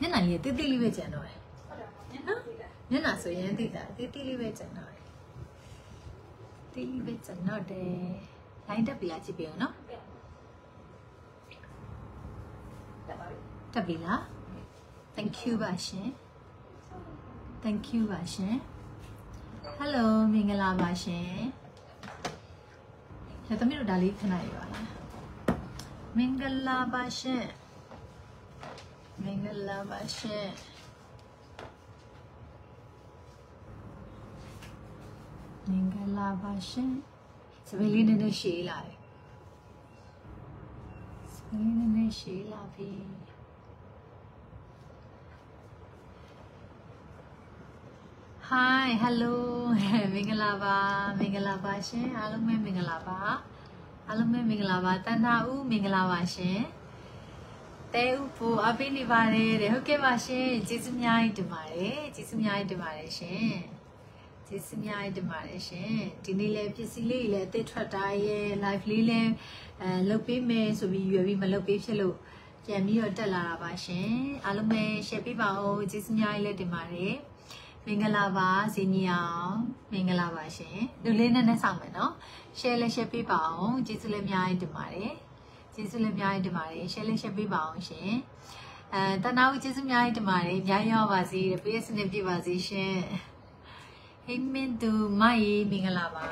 မျက်နှာလေးတိတိလေးပဲကျန်တော့တယ်ဟုတ်တယ်မျက်နှာကြည့်လိုက်မျက်နှာဆိုရင်တိတာတိတိလေးပဲကျန်တော့တယ်တိတိလေးပဲကျန်တော့တယ်လိုင်းတက်ပြလားကြည့်ပြအောင်နော်တက်ပါပြီတက်ပြီလား thank you ပါရှင် thank you ပါရှင် hello မင်္ဂလာပါရှင်ရသမီးတို့ဒါလေးခဏရပါလားမင်္ဂလာပါရှင် မင်္ဂလာပါရှင်မင်္ဂလာပါရှင်စပယ်လေးနည်းနည်းရှည်လာတယ်စပယ်လေးနည်းနည်းရှည်လာပြီ Hi hello မင်္ဂလာပါမင်္ဂလာပါရှင်အားလုံးပဲမင်္ဂလာပါအားလုံးပဲမင်္ဂလာပါတန်တာဦးမင်္ဂလာပါရှင် တဲဦးဖို့အပိနေပါတယ်တဲ့ဟုတ်ကဲ့ပါရှင်ကျေးဇူးအများကြီးတင်ပါတယ်ကျေးဇူးအများကြီးတင်ပါတယ်ရှင်ကျေးဇူးအများကြီးတင်ပါတယ်ရှင်ဒီနေ့လည်းပစ္စည်းလေးတွေလည်းအသေးထွက်တာရဲ့ live လေးလည်းအဲလုပ်ပေးမယ်ဆိုပြီးရွယ်ပြီးမလုပ်ပေးဖြစ်လို့ပြန်ပြီးတော့တက်လာတာပါရှင်အားလုံးပဲ share ပေးပါဦးကျေးဇူးအများကြီးလည်းတင်ပါတယ်မင်္ဂလာပါဇီနီအောင်မင်္ဂလာပါရှင်လူလေးနဲ့နဲ့ဆောင်မယ်နော် share လေး share ပေးပါအောင်ကျေးဇူးလည်းအများကြီးတင်ပါတယ် ကျေးဇူးလည်းအများကြီးတင်ပါတယ် share လေး share ပေးပါအောင်ရှင်အဲတနာဦးကျေးဇူးအများကြီးတင်ပါတယ်အများကြီးရောပါစေပေးရစနေပြပါစေရှင်ဟိမင်းသူမယေမင်္ဂလာပါ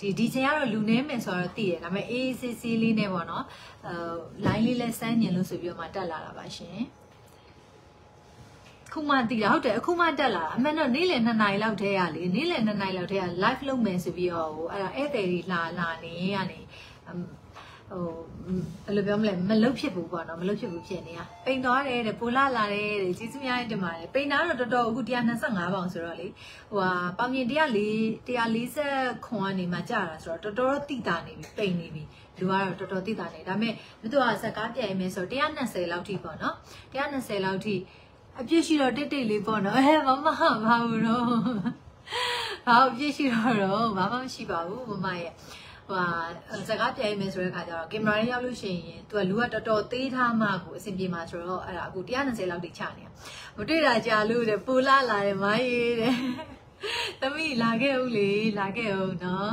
ဒီဒီချိန်ကတော့လူနေမယ်ဆိုတော့သိတယ်ဒါပေမဲ့အေးအေးဆေးဆေးလေးနဲ့ပေါ့နော်အဲ line လေးလဲစမ်းညင်လို့ဆိုပြီးတော့မှတက်လာတာပါရှင်ခုမှတည်တာဟုတ်တယ်အခုမှတက်လာတာအမှန်တော့နေ့လယ်2နာရီလောက်တည်းရလေနေ့လယ်2နာရီလောက်တည်းက live လုပ်မယ်ဆိုပြီးတော့ဟိုအဲ့ဒါဧည့်သည်တွေလာလာနေရနေအမ် ဟိုဘယ်လိုပြောမလဲမလုတ်ဖြစ်ဘူးပေါ့နော်မလုတ်ဖြစ်ဘူးဖြစ်နေတာပိန်သွားတယ်တဲ့ပိုလာလာတယ်တဲ့ကျေးဇူးများတင်ပါတယ်ပိန်တာတော့တော်တော်အခု125ပေါင်ဆိုတော့လေဟိုဟာပေါင်မြင်140 140ခွန်ကနေမှကြာတာဆိုတော့တော်တော်တိတာနေပြီပိန်နေပြီလူကတော့တော်တော်တိတာနေဒါပေမဲ့မသူကဇက်ကားပြိုင်မယ်ဆိုတော့120လောက်ထိပေါ့နော်120လောက်ထိအပြစ်ရှိတော့တိတ်တိတ်လေးပေါ့နော်အဲမမဟာဘာဘူးတော့ဘာအပြစ်ရှိတော့တော့ဘာမှမရှိပါဘူးမမရဲ့ ဟိုဟာစကားပြိုင်မယ်ဆိုတဲ့ခါကျတော့ကင်မရာလေးရောက်လို့ရှိရင်သူကလူကတော်တော်သေးထားမှကိုအဆင်ပြေမှာဆိုတော့အဲ့ဒါအခု120လောက်တိချနေတာမတွေ့တာကြာလို့တဲ့ပူလာလာတယ်မရေးတဲ့သမီးလာခဲ့ဦးလေလာခဲ့ဦးနော်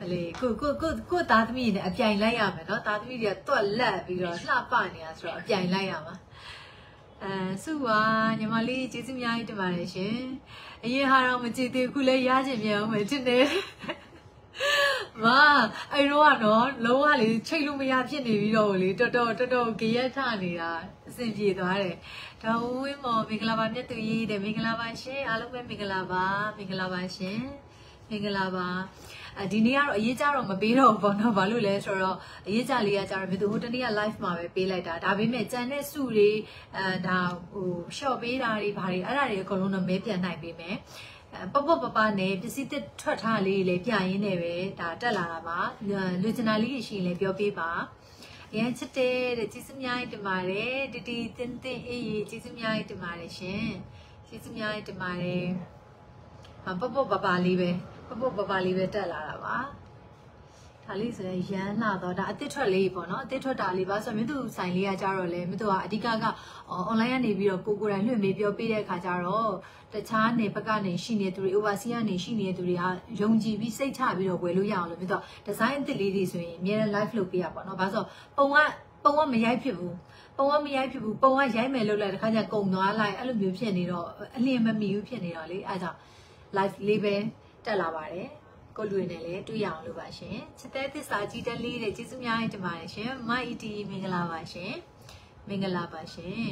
အဲလေကိုကိုကိုကိုသားသမီးနဲ့အပြိုင်လိုက်ရမယ်နော်သားသမီးတွေကတွက်လက်ပြီးတော့လှပနေတာဆိုတော့အပြိုင်လိုက်ရမှာအဲစုပါညီမလေးကျေးဇူးအများကြီးတင်ပါတယ်ရှင် အရင်ဟာတော့မကြည့်သေးဘူးခုလည်းရချင်ပြန်အောင်မယ်တင်တယ်မအဲ့တော့ကတော့လုံးဝလေချိတ်လို့မရဖြစ်နေပြီးတော့လေတော်တော်တော်တော်ကြရက်ထနေတာအဆင်ပြေသွားတယ်ဒေါ်ဝင်းမော်မင်္ဂလာပါမြတ်သူရေးတယ်မင်္ဂလာပါရှင်အားလုံးပဲမင်္ဂလာပါမင်္ဂလာပါရှင်မင်္ဂလာပါအဲ ဒီနေ့ကတော့အရေးကြတော့မပေးတော့ဘူးပေါ့နော်ဘာလို့လဲဆိုတော့အရေးကြလေးကကြတော့ဘယ်သူဟိုတနေ့က live မှာပဲပေးလိုက်တာဒါပေမဲ့ကြံတဲ့စုတွေအဲဒါဟို short ပေးတာတွေဘာတွေအဲ့ဒါတွေအကုန်လုံးတော့မဲပြန်နိုင်ပေးမယ်ပပပပနဲ့ပစ္စည်းတစ်ထွက်ထားလေးလေးပြရင်းနဲ့ပဲဒါတက်လာတာပါလူချင်တာလေးရှိရင်လည်းပြောပေးပါအရင်ချစ်တဲ့တဲ့ကျေးဇူးများတင်ပါတယ်တတီတင်းတင်းအေးအေးကျေးဇူးများတင်ပါတယ်ရှင်ကျေးဇူးများတင်ပါတယ်ပပပပလေးပဲ ပပပပလေးပဲတက်လာတာပါဒါလေးဆိုရင်ရမ်းလာတော့ဒါအသစ်ထွက်လေးပေါ့နော်အသစ်ထွက်တာလေးပါဆိုတော့မြင့်သူဆိုင်လေးကကြတော့လေမြင့်သူကအဓိကက online ကနေပြီးတော့ကိုကိုယ်တိုင်လွှင့်မေးပြောပေးတဲ့အခါကျတော့တခြားနေဘက်ကနေရှိနေသူတွေ overseas ကနေရှိနေတဲ့သူတွေကယုံကြည်ပြီးစိတ်ချပြီးတော့ဝယ်လို့ရအောင်လို့မြင့်သူ design အသစ်လေးတွေဆိုရင်အများနဲ့ live လုပ်ပေးရပါတော့။ဘာလို့ဆိုပုံကပုံကမရိုက်ဖြစ်ဘူး။ပုံကမရိုက်ဖြစ်ဘူး။ပုံကရိုက်မယ်လို့လည်းတစ်ခါကျကုံသွားလိုက်အဲ့လိုမျိုးဖြစ်နေတော့အလင်းမမီဘူးဖြစ်နေတော့လေအဲဒါကြောင့် live လေးပဲ တက်လာပါတယ်။ကိုလူတွေနဲ့လည်းတွေ့ရအောင်လို့ပါရှင်ချစ်တဲ့သစ္စာကြီးတက်လေးတဲ့ကျေးဇူးများတင်ပါတယ်ရှင်မအီတီမင်္ဂလာပါရှင်မင်္ဂလာပါရှင်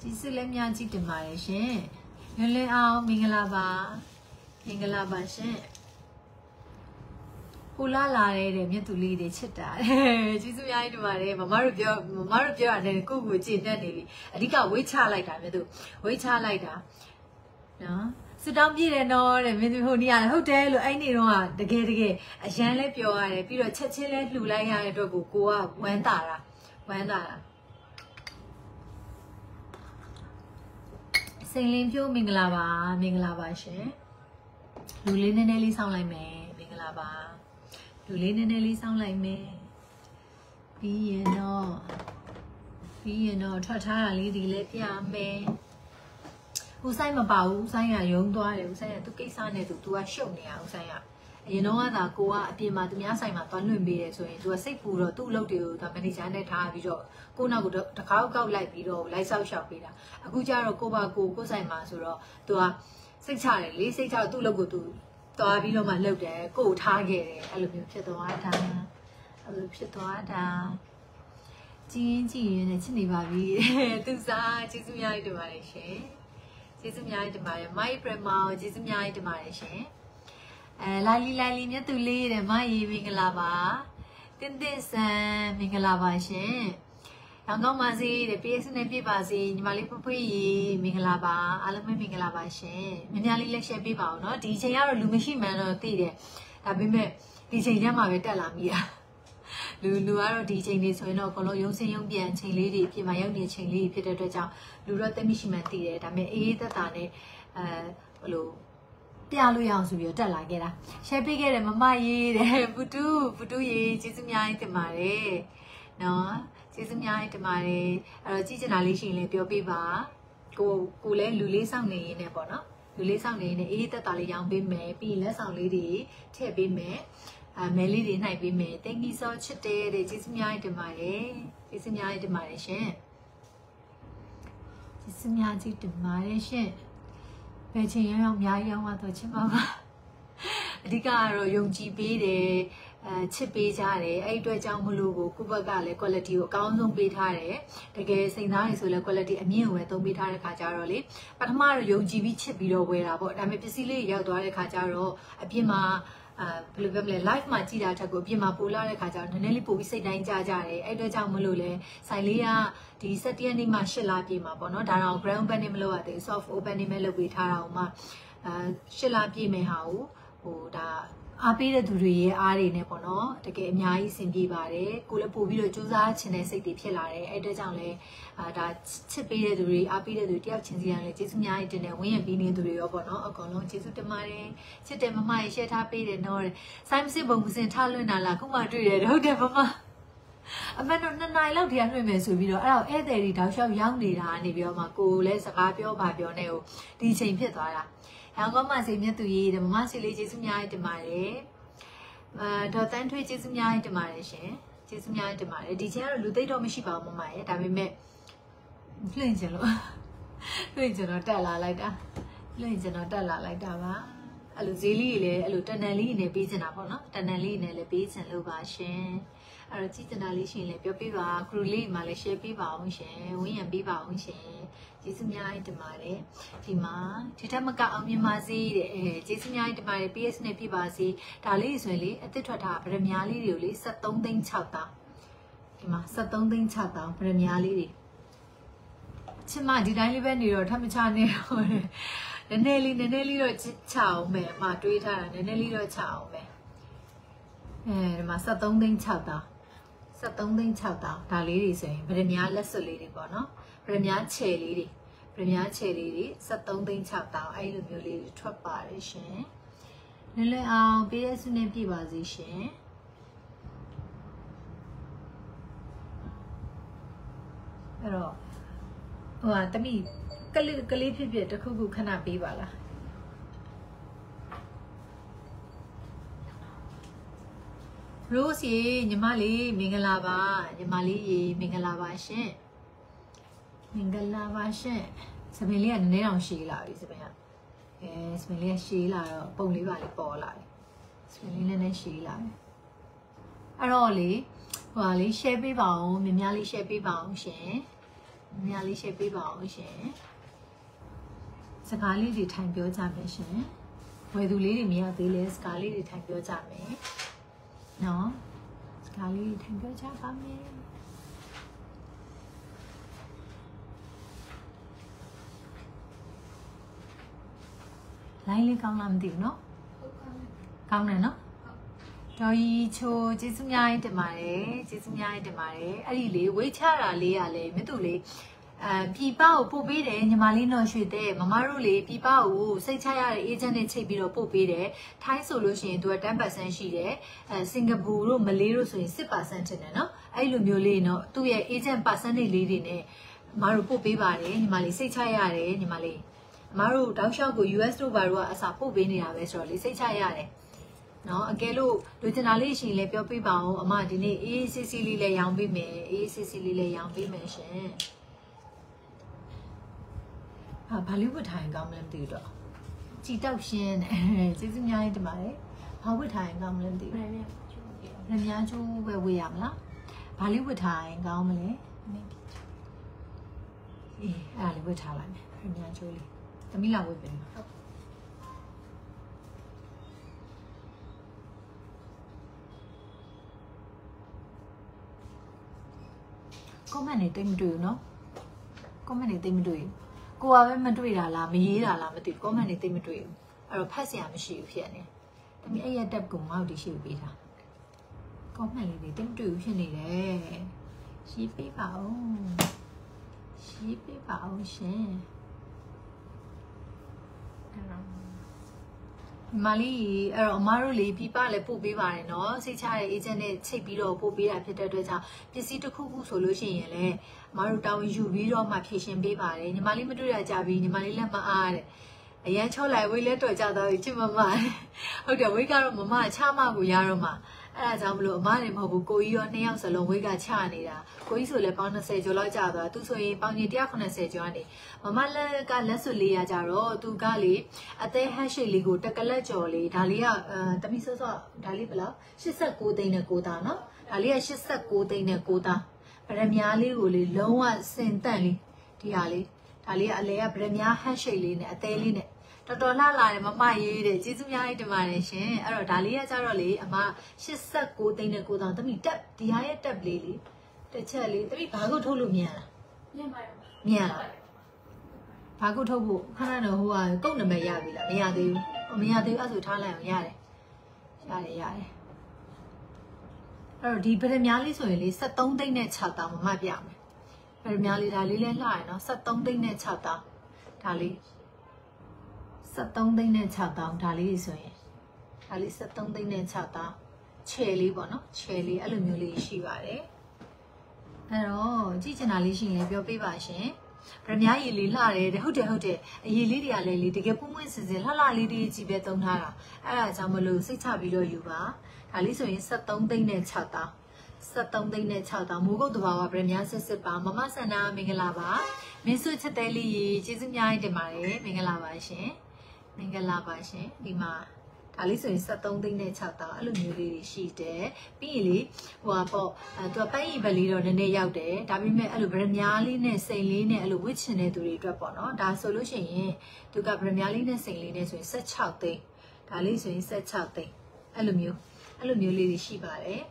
ကျေးဇူးလည်းများကြီးတင်ပါတယ်ရှင်လွန်လင်းအောင်မင်္ဂလာပါမင်္ဂလာပါရှင်ဟိုလာလာတဲ့တဲ့မြတ်သူလေးတွေချစ်တာကျေးဇူးများကြီးတင်ပါတယ်မမတို့ပြောမမတို့ပြောရတယ်ကိုကိုကြည်တတ်နေပြီအဓိကဝေးချလိုက်တာမြတ်သူဝေးချလိုက်တာနော် စတောင်းပြည့်တယ်နော်တဲ့မင်းတို့ဟိုနေ့ရတယ်ဟုတ်တယ်လို့အဲ့နေတော့တကယ်တကယ်အရန်လဲပြောရတယ်ပြီးတော့ချက်ချင်းလဲလှူလိုက်ရတဲ့အတွက်ကိုကိုကဝမ်းတာတာဝမ်းတာတာစိန်လင်းပြိုးမင်္ဂလာပါမင်္ဂလာပါရှင်လူလေးနည်းနည်းလေးစောင်းလိုက်မယ်မင်္ဂလာပါလူလေးနည်းနည်းလေးစောင်းလိုက်မယ်ပြီးရင်တော့ပြီးရင်တော့ထွက်ထားတာလေးဒီလည်းပြမယ် ဦးဆိုင်မပါဘူးဦးဆိုင်ကယုံသွားတယ်ဦးဆိုင်ကသူကိစ္စနဲ့သူ तू ကရှုပ်နေတာဦးဆိုင်ကအရင်တော့ကသာကိုကအပြင်မှာသူများဆိုင်မှာသွားလွှင့်ပေးတယ်ဆိုရင် तू ကစိတ်ပူတော့သူ့အလုပ်တွေကိုဒါမန်နေဂျာနဲ့ထားပြီးတော့ကိုနောက်ကိုတခါကောက်လိုက်ပြီးတော့လိုက်ဆောက်ရှောက်ပေးတာအခုကျတော့ကိုပါကိုကိုဆိုင်မှာဆိုတော့ तू ကစိတ်ချတယ်လေစိတ်ချသူ့အလုပ်ကို तू သွားပြီးတော့မှလှုပ်တယ်ကိုကိုထားခဲ့တယ်အဲ့လိုမျိုးဖြစ်သွားတာအဲ့လိုဖြစ်သွားတာကြည်ရင်ကြည်ရင်လည်းချစ်နေပါပြီသူစားကျေးဇူးများတင်ပါတယ်ရှင် ကျေးဇူးများတင်ပါတယ်မိုက်ပရမာကိုကျေးဇူးများတင်ပါတယ်ရှင်အဲလာလီလာလီမြတ်သူလေးတဲ့မယေမင်္ဂလာပါတင်းတင်းဆန်မင်္ဂလာပါရှင်ရောင်ကောင်းပါစေတဲ့ PS နဲ့ပြပါစေညီမလေးဖွဖွရေမင်္ဂလာပါအားလုံးပဲမင်္ဂလာပါရှင်မြများလေးလက်ရှယ်ပေးပါအောင်เนาะဒီအချိန်ကတော့လူမရှိမှန်းတော့သိတယ်ဒါပေမဲ့ဒီချိန်ကျမှပဲတက်လာမိတာ လူလူကတော့ဒီချိန်လေးဆိုရင်တော့အကုန်လုံးရုံစင်းရုံပြန်ချိန်လေးတွေပြင်မာရောက်နေချိန်လေးဖြစ်တဲ့အတွက်ကြောင့်လူတော့တက်မရှိမှန်းသိတယ်ဒါပေမဲ့အေးအေးသက်သာနဲ့အဲဘလို့ပြလို့ရအောင်ဆိုပြီးတော့တက်လာခဲ့တာ share ပေးခဲ့တယ်မမရေးတဲ့ပူတူပူတူရေးကျေးဇူးများတင်ပါတယ်နော်ကျေးဇူးများတင်ပါတယ်အဲ့တော့ကြည့်ချင်တာလေးရှိရင်လည်းပြောပြပါကိုကိုလည်းလူလေးစောင့်နေရင်းနဲ့ပေါ့နော်လူလေးစောင့်နေရင်းနဲ့အေးသက်တာလေးရောင်းပေးမယ်ပြီးရင်လက်ဆောင်လေးတွေထည့်ပေးမယ် အမဲလေးတွေနှိုက်ပေးမယ် thank you so ချစ်တယ်တဲ့ကျေးဇူးများတင်ပါတယ်ကျေးဇူးများတင်ပါတယ်ရှင်ကျေးဇူးများကြီးတင်ပါတယ်ရှင်ဘယ်ချိန်ရောက်ရောက်အများကြီးရောက်သွားတော့ချင်ပါပါအဓိကကတော့ယုံကြည်ပေးတယ်အဲချစ်ပေးကြတယ်အဲ့အတွက်ကြောင့်မလို့ကိုကုဘက်ကလည်း quality ကိုအကောင်းဆုံးပေးထားတယ်တကယ်စိန်သားတွေဆိုလည်း quality အမြင့်ကိုပဲသုံးပေးထားတဲ့ခါကျတော့လေပထမတော့ယုံကြည်ပြီးချစ်ပြီးတော့ဝယ်တာပေါ့ဒါပေမဲ့ပစ္စည်းလေးရောက်သွားတဲ့ခါကျတော့အပြင်မှာ အာဘယ်လိုပြောမလဲ live မှာကြည်တာတက်ကိုအပြင်မှာပို့လာတဲ့ခါကျတော့နည်းနည်းလေးပို့ပြီးစိတ်တိုင်းကြကြတယ်အဲ့အတွက်ကြောင့်မလို့လဲဆိုင်လေးကဒီ7ရက်နေ့မှ8လပြည့်မှာပေါ့နော်ဒါတော့ ground open နေမလို့ရသေး soft open နေမဲ့လုပ်ပေးထားတာဟိုမှာအာ8လပြည့်မဲ့ဟာကိုဟိုဒါ အားပေးတဲ့သူတွေရဲ့အားတွေနဲ့ပေါ့နော်တကယ်အများကြီးဆင်ပြေပါတယ်ကိုလည်းပို့ပြီးတော့စူးစမ်းချင်တဲ့စိတ်တွေဖြစ်လာတယ်အဲ့အတွက်ကြောင့်လည်းအာဒါချစ်ပေးတဲ့သူတွေအားပေးတဲ့သူတယောက်ချင်းစီကလည်းကျေးဇူးများကြီးတင်တယ်ဝင်းရပြီးနေသူတွေရောပေါ့နော်အကုန်လုံးကျေးဇူးတင်ပါတယ်ချစ်တယ်မမရေရှယ်ထားပေးတယ်နော်စိုင်းမစစ်ပုံမစင်ထားလွင့်တာလားခုမှတွေ့ရတယ်ဟုတ်တယ်မမအမေတို့နှစ်နိုင်လောက်တည်းကလွှင့်မယ်ဆိုပြီးတော့အဲ့တော့ဧည့်သည်တွေတောက်လျှောက်ရောက်နေတာနေပြီးတော့မှကိုလည်းစကားပြောပါပြောနေကိုဒီချိန်ဖြစ်သွားတာ ရောင်ကောင်းမစီမြတ်သူရေးတယ်မမစီလေးကျေးဇူးများတင်ပါတယ်အာဒေါ်တန်းထွေးကျေးဇူးများတင်ပါတယ်ရှင်ကျေးဇူးများတင်ပါတယ်ဒီချိန်ကတော့လူသိတော့မရှိပါဘူးမမရဲ့ဒါပေမဲ့လွှင့်ကြလို့လွှင့်ကြတော့တက်လာလိုက်တာလွှင့်ကြတော့တက်လာလိုက်တာပါအဲ့လိုဈေးလေးတွေလည်းအဲ့လိုတန်တန်လေးတွေနဲ့ပေးချင်တာပေါ့နော်တန်တန်လေးတွေနဲ့လည်းပေးချင်လို့ပါရှင်အဲ့တော့ကြည်ကျင်တာလေးရှိရင်လည်းပြောပြပါခရူလေးမှာလည်း share ပေးပါအောင်ရှင်ဝင်းရံပေးပါအောင်ရှင် ကျေးဇူးများတင်ပါတယ်ဒီမှာဒီထက်မကအောင်မြင်ပါစေတဲ့အဲကျေးဇူးများတင်ပါတယ် PS နဲ့ပြပါစေဒါလေးဆိုရင်လေအစ်စ်ထွက်တာဗရမ ्या လေးတွေကိုလေ73သိန်း6တောင်းဒီမှာ73သိန်း6တောင်းဗရမ ्या လေးတွေချစ်မဒီတိုင်းလေးပဲနေတော့ထပ်မချနေတော့နည်းနည်းလေးနည်းနည်းလေးတော့ချအောင်မယ်အမတွေးထားတာနည်းနည်းလေးတော့ချအောင်မယ်အဲဒီမှာ73သိန်း6တောင်း73သိန်း6တောင်းဒါလေးတွေဆိုရင်ဗရမ ्या လက်စွပ်လေးတွေပေါ့နော်ဗရမ ्या ခြေလေးတွေ ဗရမ ्या ခြေလေးတွေ73သိန်း6တောင်းအဲ့လိုမျိုးလေးတွေထွက်ပါတယ်ရှင်လွယ်လွယ်အောင်ပေးရစုနဲ့ပြပါစီရှင်အဲ့တော့ဟိုဟာတမိကလေးကလေးဖြစ်ဖြစ်တခုခုခဏပေးပါလားရိုးစီညီမလေးမင်္ဂလာပါညီမလေးရေမင်္ဂလာပါရှင် မင်္ဂလာပါရှင်စပင်လေးကနည်းနည်းတော့ရှည်လာပြီစပင်ကအဲစပင်လေးကရှည်လာတော့ပုံလေးပါလေးပေါ်လာပြီစပင်လေးနည်းနည်းရှည်လာပြီအဲ့တော့လေဟိုဟာလေး share ပေးပါအောင်မြများလေး share ပေးပါအောင်ရှင်မြများလေး share ပေးပါအောင်ရှင်စကားလေးတွေထိုင်ပြောကြမယ်ရှင်ဝယ်သူလေးတွေမရောက်သေးလဲစကားလေးတွေထိုင်ပြောကြမယ်နော်စကားလေးတွေထိုင်ပြောကြပါမယ် လိုင်းလေးကောင်းလားမသိဘူးเนาะကောင်းတယ်เนาะဒေါ်ကြီးချိုကျေးဇူးများတင်ပါတယ်ကျေးဇူးများတင်ပါတယ်အဲ့ဒီလေဝေးချတာလေးကလည်းမြတ်သူလေး အဲပြည်ပကိုပို့ပေးတယ်ညီမလေးနော်ရွှေတဲ့မမတို့လေပြည်ပကိုစိတ်ချရတဲ့ agent နဲ့ချိတ်ပြီးတော့ပို့ပေးတယ်ထိုင်းဆိုလို့ရှိရင်သူက10%ရှိတယ်အဲစင်ကာပူတို့မလေးတို့ဆိုရင်10%တင်တယ်နော်အဲ့လိုမျိုးလေးနော်သူ့ရဲ့ agent percentage လေးတွေနဲ့မမတို့ပို့ပေးပါတယ်ညီမလေးစိတ်ချရတယ်ညီမလေးအ မတို့တောက်လျှောက်ကို US တို့ဘာတို့ကအစာပို့ပေးနေတာပဲဆိုတော့လေစိတ်ချရတယ်နော်အကယ်လို့လူချင်တာလေးရှိရင်လည်းပြောပြပါအောင်အမဒီနေ့ AACC လေးလည်းရောင်းပေးမယ် AACC လေးလည်းရောင်းပေးမယ်ရှင်ဟာဘာလို့ဝတ်ထိုင်ကောင်းမလဲမသိဘူးတော့ကြည်တောက်ရှင်းတယ်ကျေးဇူးများကြီးတင်ပါတယ်ဘာဝတ်ထိုင်ကောင်းမလဲမသိဘူးဘယ်နဲ့ကျိုးကြည့်ရမများချိုးပဲဝေးရမလားဘာလေးဝတ်ထားရင်ကောင်းမလဲအေးအဲ့ဒါလေးဝတ်ထားလိုက်မယ်ရမများချိုးလေး သမီးလာဝတ်ပေးမှာကွန်မန့်နေတိတ်မတွေ့ဘူးเนาะကွန်မန့်နေတိတ်မတွေ့ဘူးကိုကပဲမတွေ့တာလားမရေးတာလားမသိဘူးကွန်မန့်နေတိတ်မတွေ့ဘူးအဲ့တော့ဖတ်စရာမရှိဘူးဖြစ်နေတမီးအဲ့ရတက်ကိုငေါ့တီရှိပေးတာ ကောမန့်လေးတွေတိတ်တူဖြစ်နေတယ်ရှင်းပေးပါဦးရှင်းပေးပါဦးရှင် မလေးအဲ့တော့အမတို့လေးပြပလည်းပို့ပေးပါတယ်နော်စိတ်ချတဲ့ agent နဲ့ချိတ်ပြီးတော့ပို့ပေးတာဖြစ်တဲ့အတွက်ကြောင့်ပစ္စည်းတစ်ခုခုဆိုလို့ရှိရင်လည်းအမတို့တောင်းယူပြီးတော့မှဖြည့်ရှင်ပေးပါတယ်ညီမလေးမတွေ့ရကြပြီညီမလေးလက်မအားတဲ့အရန်ချောလိုက်ဝိတ်လက်တော်ကြသွားပြီချစ်မမဟုတ်တယ်ဝိတ်ကတော့မမချမကိုရတော့မှာ အဲ့ဒါကြောင့်မလို့အမလည်းမဟုတ်ဘူးကိုကြီးရောနှစ်ယောက်စလုံးဝိတ်ကချနေတာကိုကြီးဆိုလည်းပေါင်း20ကျော်လောက်ကြာသွားသူဆိုရင်ပေါင်းကြီး180ကျော်ကနေမမလက်ကလက်စွပ်လေးရကြတော့သူကလေအသေးဟက်ရှိတ်လေးကိုတက်ကလက်ကျော်လေးဒါလေးကအဲတမိဆော့ဆော့ဒါလေးဘယ်လောက်89သိန်းနဲ့9သားနော်ဒါလေးက89သိန်းနဲ့9သားဗရမ ्या လေးကိုလေလုံးဝစင်တန့်လေးဒီဟာလေးဒါလေးကအလဲကဗရမ ्या ဟက်ရှိတ်လေးနဲ့အသေးလေးနဲ့ တော်တော်လှလာတယ်မမရေးတဲ့ကျေးဇူးများတင်ပါတယ်ရှင်အဲ့တော့ဒါလေးကကြတော့လေအမ89သိန်းနဲ့9တောင်တမိတက်ဒီဟာရဲ့တက်လေးလေတစ်ချက်လေးတမိဘာကိုထုတ်လို့မြန်လားညင်ပါရမြန်လားဘာကိုထုတ်ဖို့ခဏတော့ဟိုကကုတ်နံပါတ်ရပြီလားမရသေးဘူးဟိုမရသေးဘူးအဲ့ဆိုထားလိုက်အောင်ရတယ်ရတယ်ရတယ်အဲ့တော့ဒီဗရမ ्या လေးဆိုရင်လေ73သိန်းနဲ့6တောင်မမပြမယ်ဗရမ ्या လေးဒါလေးလဲလှရနော်73သိန်းနဲ့6တောင်ဒါလေး 73သိန်းနဲ့6တောင်ဒါလေးဆိုရင်ဒါလေး73သိန်းနဲ့6တောင်ခြေလေးပေါ့နော်ခြေလေးအဲ့လိုမျိုးလေးရှိပါတယ်အဲ့တော့ကြည့်ချင်တာလေးရှိရင်ပြောပေးပါရှင်ဗရမ ्या ရည်လေးလှတယ်တဲ့ဟုတ်တယ်ဟုတ်တယ်အရည်လေးတွေကလည်းလေတကယ်ပွင့်ပွင့်စင်စင်လှလှလေးတွေကြီးပဲတုံးထားတာအဲ့ဒါကြောင့်မလို့စိတ်ချပြီးတော့ယူပါဒါလေးဆိုရင်73သိန်းနဲ့6တောင်73သိန်းနဲ့6တောင်မိုးကုတ်တဘာဝဗရမ ्या စစ်စစ်ပါမမဆန္ဒမင်္ဂလာပါမင်းစွချက်တဲလေးရေကျေးဇူးများတင်ပါတယ်မင်္ဂလာပါရှင် မင်္ဂလာပါရှင်ဒီမှာဒါလေးဆိုရင်73သိန်းနဲ့6တောင်အဲ့လိုမျိုးလေးတွေရှိတယ်ပြီးရင်လေဟိုဟာပေါ့အဲသူကပန်းရည်ဘက်လေးတော့နည်းနည်းရောက်တယ်ဒါပေမဲ့အဲ့လိုဗရမ ्या လေးနဲ့စိန်လေးနဲ့အဲ့လိုဝစ်ချင်တဲ့သူတွေအတွက်ပေါ့နော်ဒါဆိုလို့ရှိရင်သူကဗရမ ्या လေးနဲ့စိန်လေးနဲ့ဆိုရင်16သိန်းဒါလေးဆိုရင်16သိန်းအဲ့လိုမျိုးအဲ့လိုမျိုးလေးတွေရှိပါတယ်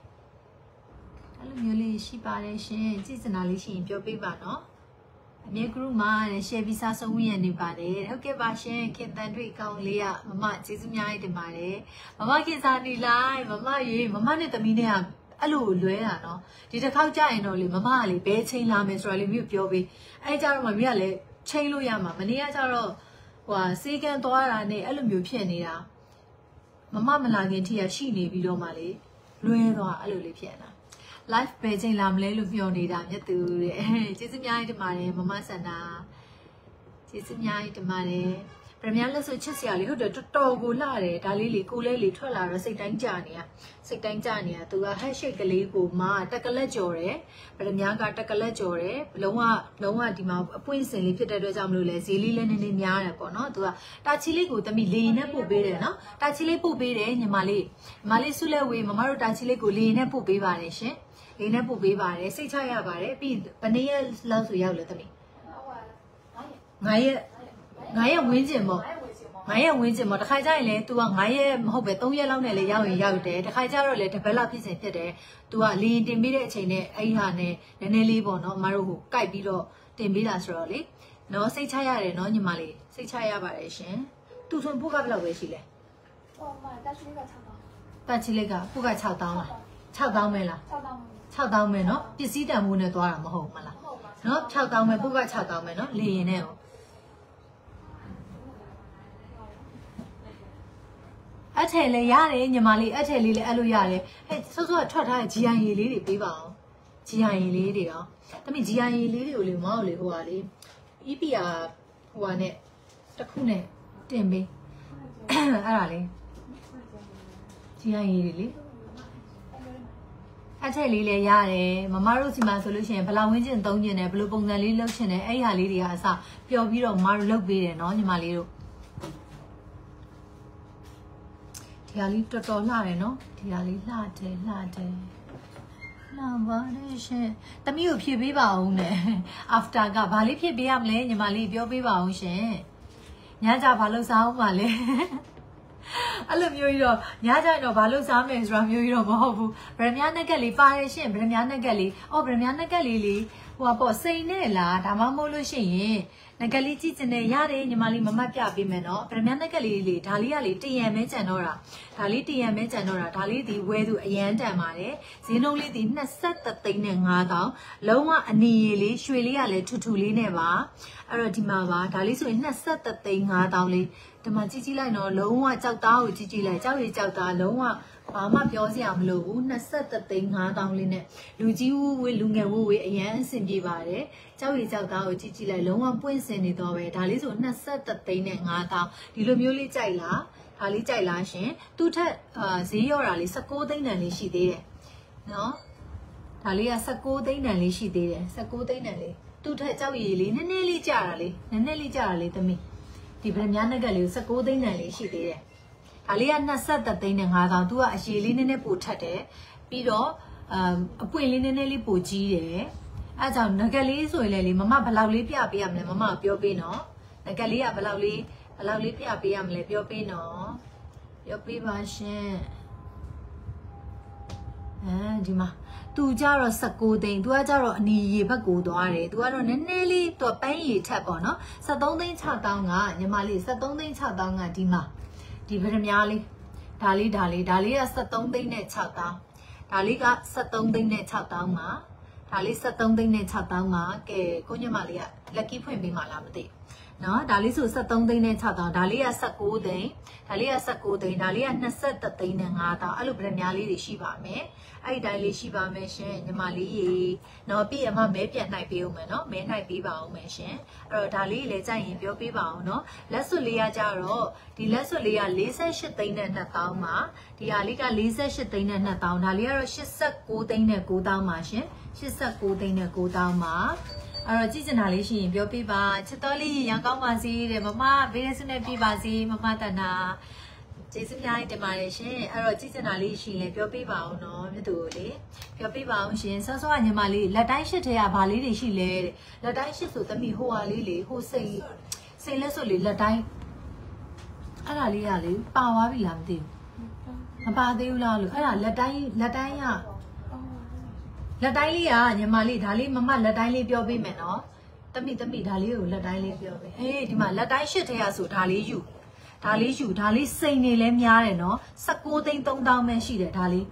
အဲ့လိုမျိုးလေးရှိပါတယ်ရှင်ကြည်စနာလေးရှိရင်ပြောပြပါနော် အမြဲ group မှာ share ပြီးစားဆုံးဝင်ရနေပါတယ်ဟုတ်ကဲ့ပါရှင်ခင်တန်တွေ့ကောင်းလေးကမမကျေးဇူးများကြီးတင်ပါတယ်မမခင်စားနေလိုက်မမရေမမနဲ့တမီးနဲ့ကအဲ့လိုလွဲတာနော်ဒီတစ်ခေါက်ကြာရင်တော့လေမမကလေဘဲချင်းလာမယ်ဆိုတာလေမြို့ပြောပေးအဲ့ကြတော့မမကလည်းချင်းလို့ရမှာမနေ့ကကြတော့ဟိုဟာစေးကန်သွားတာနဲ့အဲ့လိုမျိုးဖြစ်နေတာမမမလာခင်ထိရရှိနေပြီးတော့မှလေလွဲသွားအဲ့လိုလေးဖြစ်နေတာ live ပဲချိန်လာမလဲလို့ပြောနေတာမြတ်သူတဲ့ကျေးဇူးများကြီးတင်ပါတယ်မမဆန္ဒကျေးဇူးများကြီးတင်ပါတယ် ပရမယာလက်စွပ်ချစ်စရာလေးဟုတ်တယ်တော်တော်ကိုလှတယ်ဒါလေးလေးကိုလဲလေးထွက်လာတော့စိတ်တိုင်းကြနေရစိတ်တိုင်းကြနေရသူက handshake ကလေးကိုမှတက်ကလက်ကြော်တယ်ပရမယာကတက်ကလက်ကြော်တယ်လုံးဝလုံးဝဒီမှာအပွင့်စင်လေးဖြစ်တဲ့အတွက်ကြောင့်မလို့လဲဈေးလေးလည်းနည်းနည်းများတယ်ပေါ့နော်သူကတာချီလေးကိုတမိလေနဲ့ပို့ပေးတယ်နော်တာချီလေးပို့ပေးတယ်ညီမလေးညီမလေးဆုလက်ဝေးမမတို့တာချီလေးကိုလေနဲ့ပို့ပေးပါတယ်ရှင်လေးနဲ့ပို့ပေးပါတယ်စိတ်ချရပါတယ်ပြီးဘယ်နေ့လောက်ဆိုရောက်လဲသမီးဟိုက9 9ရက် 9ရက်ဝင်းကျင်ပေါ့9ဝယ်စီမ9ရက်ဝင်းကျင်ပေါ့တစ်ခါကျရင်လေ तू က9ရက်မဟုတ်ပဲ3ရက်လောက်နဲ့လေရောက်ရင်ရောက်တယ်တစ်ခါကျတော့လေတပတ်လောက်ဖြစ်စဉ်ဖြစ်တယ် तू ကလေရင်တင်ပေးတဲ့အချိန်နဲ့အဲ့ဒီဟာနဲ့နည်းနည်းလေးပေါ့နော်အမတို့ဟိုကြိုက်ပြီးတော့တင်ပေးတာဆိုတော့လေနော်စိတ်ချရတယ်နော်ညီမလေးစိတ်ချရပါတယ်ရှင်သူဆိုပို့ကဘယ်လောက်ပဲရှိလဲဟိုမှာတက်ရှိက6တောင်းပတ်ချီလက်ကပို့က6000လား6000ပဲလား6တောင်း6000ပဲနော်ပစ္စည်းတန်ဖိုးနဲ့သွားတာမဟုတ်မလားဟုတ်ပါနော်6000ပဲပုတ်က6000ပဲနော်လေရင်နဲ့ကို အထည်လေးရတယ်ညီမလေးအထည်လေးလည်းအဲ့လိုရတယ်ဟဲ့ဆော့ဆော့ထွက်ထားတဲ့ GI ရေလေးတွေပေးပါအောင် GI ရေလေးတွေရောတမီ GI ရေလေးတွေကိုလေမောက်လေဟိုဟာလေ EPR ဟိုဟာနဲ့တစ်ခုနဲ့တင်ပေးအဲ့ဒါလေ GI ရေတွေလေအထက်လေးလည်းရတယ်မမတို့စီမှာဆိုလို့ရှိရင်ဘလောင်ဝင်းကျင်သုံးကျင်တယ်ဘလို့ပုံစံလေးလုပ်ချင်တယ်အဲ့ဟာလေးတွေကအစပျော်ပြီးတော့မမတို့လုပ်ပေးတယ်เนาะညီမလေးတို့ ဒီဟာလေးတော်တော်လှတယ်နော်ဒီဟာလေးလှတယ်လှတယ်လာပါတယ်ရှင်။တမီးကိုဖြည့်ပေးပါဦးနဲ့။ after ကဘာလေးဖြည့်ပေးရမလဲညီမလေးပြောပေးပါဦးရှင်။ညကြဘာလို့စားဦးပါလဲ။အဲ့လိုမျိုးကြီးတော့ညကြရင်တော့ဘာလို့စားမယ်ဆိုတာမျိုးကြီးတော့မဟုတ်ဘူး။ဗရမ ्या နက်ကက်လေးပါတယ်ရှင်ဗရမ ्या နက်ကက်လေး။အော်ဗရမ ्या နက်ကက်လေးလေးဟိုပါစိန်နဲ့လားဒါမှမဟုတ်လို့ရှိရင် နက်ကက်လေးကြည့်ချင်တယ်ရတယ်ညီမလေးမမတ်ပြပေးမယ်နော်ဗရမ ्या နက်ကက်လေးလေးဒါလေးကလေတရံမဲကြံတော့တာဒါလေးတရံမဲကြံတော့တာဒါလေးဒီဝဲသူအရန်တန်ပါတယ်ဈေးနှုန်းလေးဒီ23သိန်းနဲ့9000လုံးဝအနီရည်လေးရွှေလေးကလည်းထူထူလေးနဲ့ပါအဲ့တော့ဒီမှာပါဒါလေးဆိုရင်23သိန်း9000လေးဒီမှာကြည့်ကြည့်လိုက်တော့လုံးဝကြောက်သားကိုကြည့်ကြည့်လိုက်ကြောက်ရည်ကြောက်သားလုံးဝ ဘာမှပြောစရာမလိုဘူး23သိန်း5000လေးနဲ့လူကြီးဝဝေးလူငယ်ဝဝေးအရန်အဆင်ပြေပါတယ်ကြောက်ရည်ကြောက်သားကိုကြည့်ကြည့်လိုက်လုံးဝပွင့်စင်နေတော့ပဲဒါလေးဆို23သိန်းနဲ့5000ဒီလိုမျိုးလေးကြိုက်လားဒါလေးကြိုက်လားရှင်သူ့ထက်အာဈေးရော်တာလေး16သိန်းတန်လေးရှိသေးတယ်နော်ဒါလေးက16သိန်းတန်လေးရှိသေးတယ်16သိန်းတန်လေးသူ့ထက်ကြောက်ရည်လေးနည်းနည်းလေးကြာတာလေးနည်းနည်းလေးကြာတာလေးသမီးဒီဗရမ ्या နက်ကလေးကို16သိန်းတန်လေးရှိသေးတယ်။ ဒါလေးက23သိန်းနဲ့5000သူကအရှည်လေးနည်းနည်းပိုထက်တယ်။ပြီးတော့အမ်အပွင့်လေးနည်းနည်းလေးပိုကြီးတယ်။အဲကြောင့်နဂက်လေးဆိုရင်လည်းလေမမဘယ်လောက်လေးပြပေးရမလဲမမပြောပေးနော်။နဂက်လေးကဘယ်လောက်လေးဘယ်လောက်လေးပြပေးရမလဲပြောပေးနော်။ပြောပေးပါရှင်။အဲဒီမှာသူကြတော့16သိန်းသူကကြတော့အနီရေဘက်ကိုသွားတယ်သူကတော့နည်းနည်းလေးသူပန်းရေထက်ပေါ့နော်73သိန်း6000ကညီမလေး73သိန်း6000ကဒီမှာ ဒီဗရမ ्या လေးဒါလေးဒါလေးဒါလေးက73သိန်းနဲ့6000ဒါလေးက73သိန်းနဲ့6000မှာဒါလေး73သိန်းနဲ့6000မှာကဲကိုညီမလေးကလက်ကီးဖွင့်ပေးမှလားမသိဘူး နော်ဒါလေးဆို73သိန်းနဲ့6000ဒါလေးက19သိန်းဒါလေးက19သိန်းဒါလေးက23သိန်းနဲ့5000အဲ့လိုဗရမ ्या လေးတွေရှိပါမယ်အဲ့ဒီတိုင်းလေးရှိပါမယ်ရှင်ညီမလေးရေနော်ပြီးရမှမဲပြန်နှိုက်ပေးအောင်မယ်နော်မဲနှိုက်ပေးပါအောင်မယ်ရှင်အဲ့တော့ဒါလေးလည်းကြိုက်ရင်ပြောပေးပါအောင်နော်လက်စွပ်လေးကကြတော့ဒီလက်စွပ်လေးက48သိန်းနဲ့2000ပါဒီဟာလေးက48သိန်းနဲ့2000ဒါလေးကတော့89သိန်းနဲ့9000ပါရှင်89သိန်းနဲ့9000ပါ အဲ့တော့ကြည့်ချင်တာလေးရှိရင်ပြောပေးပါချစ်တော်လေးရန်ကောင်းပါစေတဲ့မမဘေးရစနဲ့ပြပါစေမမတနာကျေးဇူးများတင်ပါတယ်ရှင်အဲ့တော့ကြည့်ချင်တာလေးရှိရင်ပြောပေးပါအောင်နော်မြတ်သူကိုလေပြောပေးပါအောင်ရှင်ဆော့ဆော့ကညီမလေးလက်တိုင်းရှစ်ထဲကဘာလေးတွေရှိလဲတဲ့လက်တိုင်းရှစ်ဆိုတမိဟိုဟာလေးလေဟိုစိတ်စိတ်လက်ဆိုလေလက်တိုင်းအဲ့ဒါလေးကလေပါသွားပြီလားမသိဘူးမပါသေးဘူးလားလို့အဲ့ဒါလက်တိုင်းလက်တိုင်းက လက်တိုင်းလေးကညီမလေးဒါလေးမမလက်တိုင်းလေးပြောပေးမယ်နော်တမိတမိဒါလေးကိုလက်တိုင်းလေးပြောပေးအေးဒီမှာလက်တိုင်းရှစ်ထဲကဆိုဒါလေးယူဒါလေးယူဒါလေးစိန်နေလဲများတယ်နော်16သိန်း3000ပဲရှိတယ်ဒါလေး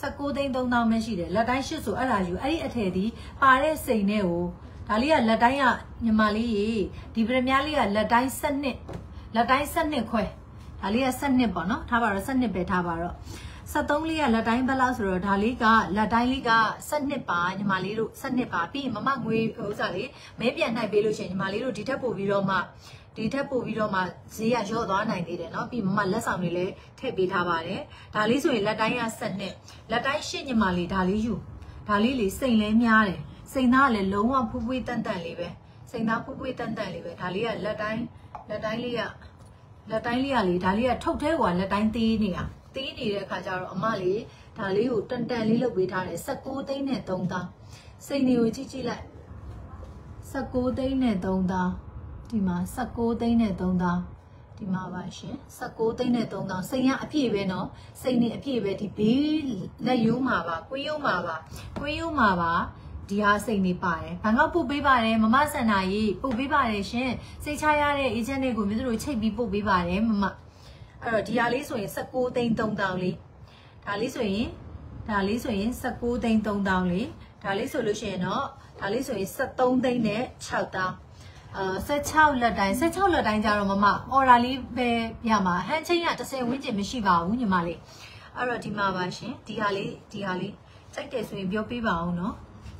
16သိန်း3000ပဲရှိတယ်လက်တိုင်းရှစ်ဆိုအဲ့ဒါယူအဲ့ဒီအထည်ဒီပါတဲ့စိန်နဲ့ကိုဒါလေးကလက်တိုင်းကညီမလေးရေဒီပရမ ्या လေးကလက်တိုင်း7နှစ်လက်တိုင်း7နှစ်ခွဲဒါလေးက7နှစ်ပေါ့နော်ထားပါတော့7နှစ်ပဲထားပါတော့ 73လေးကလက်တိုင်းဘက်လောက်ဆိုတော့ဒါလေးကလက်တိုင်းလေးက7ပါညီမလေးတို့7ပါပြီးရင်မမငွေဥစ္စာလေးမဲပြန်နှိုက်ပေးလို့ရှိရင်ညီမလေးတို့ဒီထက်ပို့ပြီးတော့မှဒီထက်ပို့ပြီးတော့မှဈေးရရော့သွားနိုင်သေးတယ်เนาะပြီးမမလက်ဆောင်တွေလည်းထည့်ပေးထားပါတယ်ဒါလေးဆိုရင်လက်တိုင်းက7လက်တိုင်းရှစ်ညီမလေးဒါလေးယူဒါလေးလေစိန်လဲများတယ်စိန်သားကလည်းလုံးဝဖူးဖွေးတန်တန်လေးပဲစိန်သားဖူးဖွေးတန်တန်လေးပဲဒါလေးကလက်တိုင်းလက်တိုင်းလေးကလက်တိုင်းလေးကလေဒါလေးကထုတ်သေးကွာလက်တိုင်းသေးနေတာ သေးနေတဲ့အခါကျတော့အမလေးဒါလေးကိုတန်တန်လေးလုပ်ပေးထားတယ်16သိန်းနဲ့3သားစိန်တွေကိုကြည့်ကြည့်လိုက်16သိန်းနဲ့3သားဒီမှာ16သိန်းနဲ့3သားဒီမှာပါရှင်16သိန်းနဲ့3000စိန်ကအပြည့်ပဲเนาะစိန်နေအပြည့်ပဲဒီဘေးလက်ရိုးမှာပါကွေးရိုးမှာပါကွေးရိုးမှာပါဒီဟာစိတ်နေပါတယ်ဘန်ကောက်ပို့ပေးပါတယ်မမဆန္ဒကြီးပို့ပေးပါတယ်ရှင်စိတ်ချရတဲ့ agent တွေကိုမြို့တို့ချိတ်ပြီးပို့ပေးပါတယ်မမ အဲ့တော့ဒီဟာလေးဆိုရင်16သိန်း3000လေးဒါလေးဆိုရင်ဒါလေးဆိုရင်16သိန်း3000လေးဒါလေးဆိုလို့ရှိရင်တော့ဒါလေးဆိုရင်73သိန်းနဲ့6တောင်းအာ16လက်တိုင်း16လက်တိုင်းကြတော့မမအော်ဒါလေးပဲရမှာဟန်ချင်းက30ဝန်းကျင်မရှိပါဘူးညီမလေးအဲ့တော့ဒီမှာပါရှင်ဒီဟာလေးဒီဟာလေးစိုက်တယ်ဆိုရင်ပြောပြပါအောင်နော်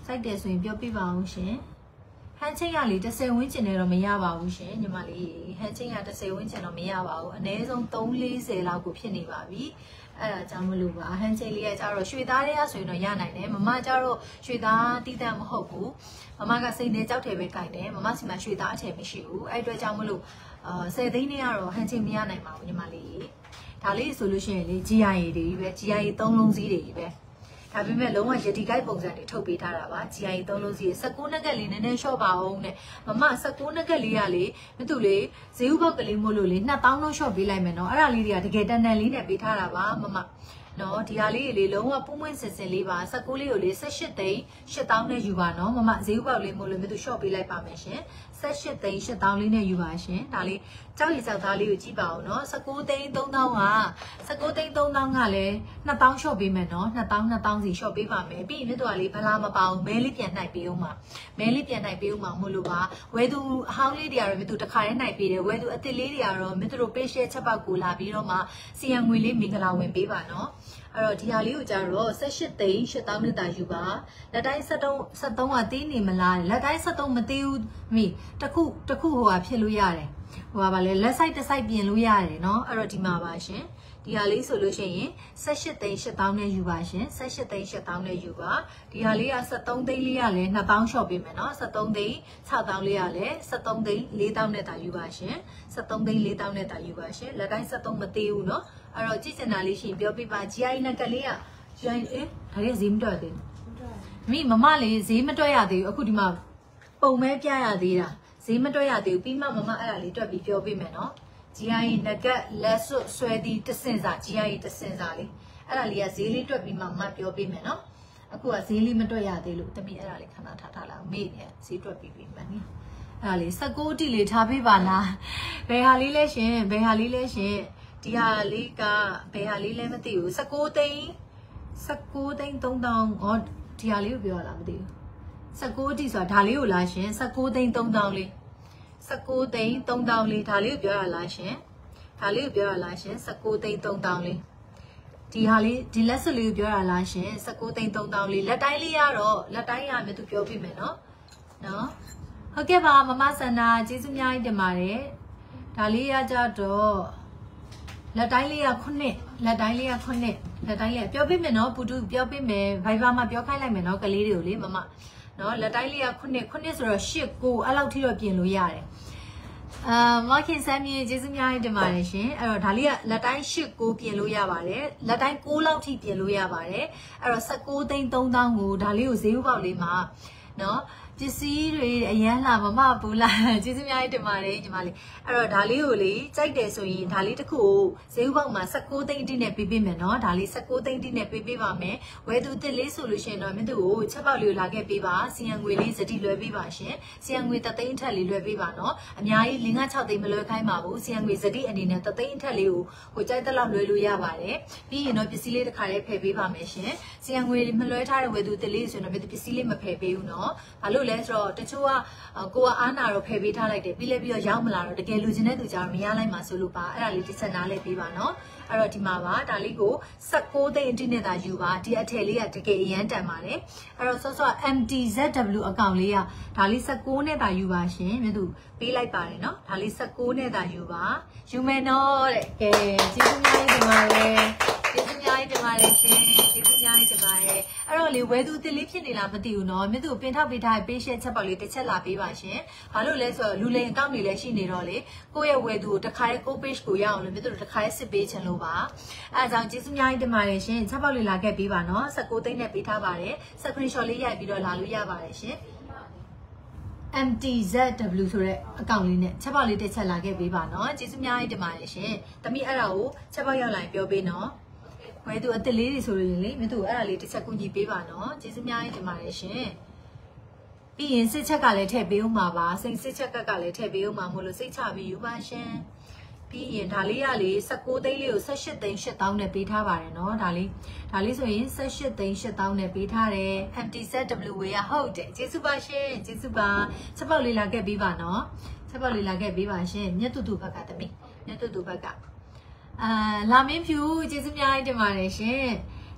စိုက်တယ်ဆိုရင်ပြောပြပါအောင်ရှင် ဟန်ချင်းကလေ30ဝန်းကျင်နဲ့တော့မရပါဘူးရှင်ညီမလေးဟန်ချင်းက30ဝန်းကျင်တော့မရပါဘူးအနည်းဆုံး340လောက်ကိုဖြစ်နေပါပြီအဲ့ဒါကြောင့်မလို့ပါဟန်ချင်းလေးကကြတော့ရွှေသားတွေကဆိုရင်တော့ရနိုင်တယ်မမကြတော့ရွှေသားတီးတန့်မဟုတ်ဘူးမမကစိတ်နဲ့ကြောက်တယ်ပဲကြိုက်တယ်မမစီမှာရွှေသားအထည်မရှိဘူးအဲ့အတွက်ကြောင့်မလို့အာ10သိန်းနဲ့ကတော့ဟန်ချင်းမရနိုင်ပါဘူးညီမလေးဒါလေးဆိုလို့ရှိရင်လေ GIA တွေကြီးပဲ GIA 3လုံးစီးတွေကြီးပဲ ဒါပေမဲ့လုံးဝယတိကိုက်ပုံစံတွေထုတ်ပေးထားတာပါ GIA 3လုံးစီး16နက်ကလေးနည်းနည်း short ပါအောင်တဲ့မမ16နက်ကလေးကလေမတူလေဈေးဥပေါက်ကလေးမို့လို့လေ2000လုံး short ပေးလိုက်မယ်နော်အဲ့ဒါလေးတွေကတကယ်တန်တန်လေးနဲ့ပေးထားတာပါမမနော်ဒီဟာလေးလေလုံးဝပုံပွင့်စင်စင်လေးပါ16လေးကိုလေ18သိန်း8000နဲ့ယူပါနော်မမဈေးဥပေါက်လေးမို့လို့မြသူ short ပေးလိုက်ပါမယ်ရှင် 18သိန်း8000လေးနဲ့ယူပါရှင်ဒါလေးကြောက်ရည်ကြောက်သားလေးကိုကြည့်ပါဦးနော်19သိန်း3000က19သိန်း3000ကလည်း2000 short ပေးမယ်နော်2000 2000စီ short ပေးပါမယ်ပြီးရင်မြသူကလေးဗလာမပါဘူးမဲလေးပြန်နှိုက်ပေးဦးမှာမဲလေးပြန်နှိုက်ပေးဦးမှာမို့လို့ပါဝဲသူအဟောင်းလေးတွေကတော့မြသူတစ်ခါတည်းနှိုက်ပေးတယ်ဝဲသူအစ်စ်လေးတွေကတော့မြသူတို့ patient ချက်ပေါက်ကိုလာပြီးတော့မှစီယံငွေလေးမင်္ဂလာဝင်ပေးပါနော် အဲ့တော့ဒီဟာလေးကိုကြတော့18သိန်း8000နဲ့တာယူပါလက်တိုင်း73 73ကသေးနေမလားလက်တိုင်း73မသေးဘူးမိတခုတခုဟိုဟာဖြစ်လို့ရတယ်ဟိုဟာဗာလဲလက်ဆိုင်တစ်ဆိုင်ပြင်လို့ရတယ်เนาะအဲ့တော့ဒီမှာပါရှင်ဒီဟာလေးဆိုလို့ရှိရင်18သိန်း8000နဲ့ယူပါရှင်18သိန်း8000နဲ့ယူပါဒီဟာလေးက73သိန်းလေးကလည်း2000ရှော့ပေးမယ်เนาะ73သိန်း6000လေးကလည်း73သိန်း4000နဲ့တာယူပါရှင်73သိန်း4000နဲ့တာယူပါရှင်လက်တိုင်း73မသေးဘူးเนาะ အဲ့တော့ကြည့်စင်တာလေးရှိရင်ပြောပြပါ GI နဲ့ကလေးက GI အေးဒါလေးဈေးမတွက်သေးဘူးမိမမလေးဈေးမတွက်ရသေးဘူးအခုဒီမှာပုံမဲပြရသေးတာဈေးမတွက်ရသေးဘူးပြီးမှမမအဲ့ဒါလေးတွက်ပြီးပြောပြမယ်နော် GI နဂတ်လက်စွပ်ဆွဲသည့်တစင်စာ GI တစင်စာလေးအဲ့ဒါလေးကဈေးလေးတွက်ပြီးမှမပြောပြမယ်နော်အခုကဈေးလေးမတွက်ရသေးလို့တမီအဲ့ဒါလေးခဏထားထားလိုက်မေ့နေဈေးတွက်ပြီးပြီမနီအဲ့ဒါလေး16တိလေးထားပေးပါလားဘယ်ဟာလေးလဲရှင်ဘယ်ဟာလေးလဲရှင် ဒီဟာလေးကဘယ်ဟာလေးလဲမသိဘူး16သိန်း16သိန်း3000ဟောဒီဟာလေးကိုပြောရလားမသိဘူး16တိဆိုတာဒါလေးကိုလားရှင်16သိန်း3000လေး16သိန်း3000လေးဒါလေးကိုပြောရလားရှင်ဒါလေးကိုပြောရလားရှင်16သိန်း3000လေးဒီဟာလေးဒီလက်စလေးကိုပြောရလားရှင်16သိန်း3000လေးလက်တိုင်းလေးရတော့လက်တိုင်းရမယ်သူပြောပြမယ်နော်နော်ဟုတ်ကဲ့ပါမမဆန္ဒကျေးဇူးများကြီးတင်ပါတယ်ဒါလေးရကြတော့ လက်တိုင်းလေးက9လက်တိုင်းလေးက9လက်တိုင်းလေးပြောပြမယ်နော်ပူတူပြောပြမယ် Viber မှာပြောခိုင်းလိုက်မယ်နော်ကလေးတွေကိုလေမမနော်လက်တိုင်းလေးက9 9ဆိုတော့10 9အဲ့လောက်ထိတော့ပြင်လို့ရတယ်အာမခင်ဆမ်းမြေကျေးဇူးများတင်ပါတယ်ရှင်အဲ့တော့ဒါလေးကလက်တိုင်း8 9ပြင်လို့ရပါတယ်လက်တိုင်း6လောက်ထိပြင်လို့ရပါတယ်အဲ့တော့16သိန်း3000ကိုဒါလေးကိုဈေးဥပေါက်လေးမှာနော် ပစ္စည်းတွေအရန်လာမမဘူးလားကျေးဇူးများကြီးတင်ပါတယ်ညီမလေးအဲ့တော့ဒါလေးကိုလေကြိုက်တယ်ဆိုရင်ဒါလေးတစ်ခုကိုဈေးဥပေါက်မှာ16သိန်းအတိနဲ့ပေးပေးမယ်နော်ဒါလေး16သိန်းအတိနဲ့ပေးပေးပါမယ်ဝယ်သူအစ်လေးဆိုလို့ရှိရင်တော့မင်းတို့ကိုချက်ပေါက်လေးကိုလာခဲ့ပေးပါစီယံငွေလေးစတိလွယ်ပေးပါရှင်စီယံငွေတသိန်းထက်လေးလွယ်ပေးပါနော်အများကြီး5 6သိန်းမလွယ်ခိုင်းပါဘူးစီယံငွေစတိအနေနဲ့တသိန်းထက်လေးကိုကိုကြိုက်တဲ့လောက်လွယ်လို့ရပါတယ်ပြီးရင်တော့ပစ္စည်းလေးတစ်ခါလေးဖယ်ပေးပါမယ်ရှင်စီယံငွေမလွယ်ထားတဲ့ဝယ်သူအစ်လေးဆိုရင်တော့မင်းတို့ပစ္စည်းလေးမဖယ်ပေးဘူးနော်ဘာလို့လဲဆိုတော့တချို့ကကိုကအားနာတော့ဖယ်ပေးထားလိုက်တယ်ပြီးလဲပြီးတော့ရောက်မလာတော့တကယ်လူချင်တဲ့သူကြတော့မရလိုက်မှဆိုလို့ပါအဲ့ဒါလေးတစ်ချက်နားလဲပေးပါနော်အဲ့တော့ဒီမှာပါဒါလေးကို16သိန်းအတိနဲ့သာယူပါဒီအထည်လေးကတကယ်အရန်တန်ပါတယ်အဲ့တော့ဆော့ဆော့ MTZW အကောင့်လေးကဒါလေး16နဲ့သာယူပါရှင်မြတ်သူပေးလိုက်ပါတယ်နော်ဒါလေး16နဲ့သာယူပါယူမယ်နော်တဲ့ကဲကျေးဇူးများကြီးတင်ပါတယ် ကျေးဇူးများကြီးတင်ပါတယ်ရှင်ကျေးဇူးများကြီးတင်ပါတယ်အဲ့တော့လေဝဲသူတစ်လေးဖြစ်နေလားမသိဘူးနော်မြတ်သူပင်ထောက်ပေးထားတဲ့ patient ချက်ပေါက်လေးတစ်ချက်လာပေးပါရှင်ဘာလို့လဲဆိုတော့လူလိန်အကောင့်တွေလည်းရှိနေတော့လေကိုယ့်ရဲ့ဝဲသူကိုတစ်ခါရဲ့ကို page ကိုရအောင်လို့မြတ်သူတစ်ခါရဲ့စစ်ပေးချင်လို့ပါအဲအကြောင်းကျေးဇူးများကြီးတင်ပါတယ်ရှင်ချက်ပေါက်လေးလာခဲ့ပေးပါနော်16သိန်းနဲ့ပေးထားပါတယ် screenshot လေးရိုက်ပြီးတော့လာလို့ရပါတယ်ရှင် MTZW ဆိုတဲ့အကောင့်လေးနဲ့ချက်ပေါက်လေးတစ်ချက်လာခဲ့ပေးပါနော်ကျေးဇူးများကြီးတင်ပါတယ်ရှင်တမီအဲ့ဒါကိုချက်ပေါက်ရောက်လာရင်ပြောပေးနော် ဝဲသူအစ်စ်လေးတွေဆိုရင်လေမင်းတို့အဲ့ဒါလေးတစ်ချက်ကူညီပေးပါနော်ကျေးဇူးများရင်တင်ပါတယ်ရှင်ပြီးရင်စစ်ချက်ကလည်းထည့်ပေးဦးမှာပါစိတ်စစ်ချက်ကကလည်းထည့်ပေးဦးမှာမို့လို့စိတ်ချပြီးယူပါရှင်ပြီးရင်ဒါလေးရလေး16သိန်းလေးကို18သိန်း8000နဲ့ပေးထားပါတယ်နော်ဒါလေးဒါလေးဆိုရင်18သိန်း8000နဲ့ပေးထားတယ် MTZW ကဟုတ်တယ်ကျေးဇူးပါရှင်ကျေးဇူးပါချက်ပေါက်လေးလာခဲ့ပြီးပါနော်ချက်ပေါက်လေးလာခဲ့ပြီးပါရှင်မြတ်တူတူဘက်ကတမီးမြတ်တူတူဘက်က အာလာမင်းဖြူကျေးဇူးများတင်ပါတယ်ရှင်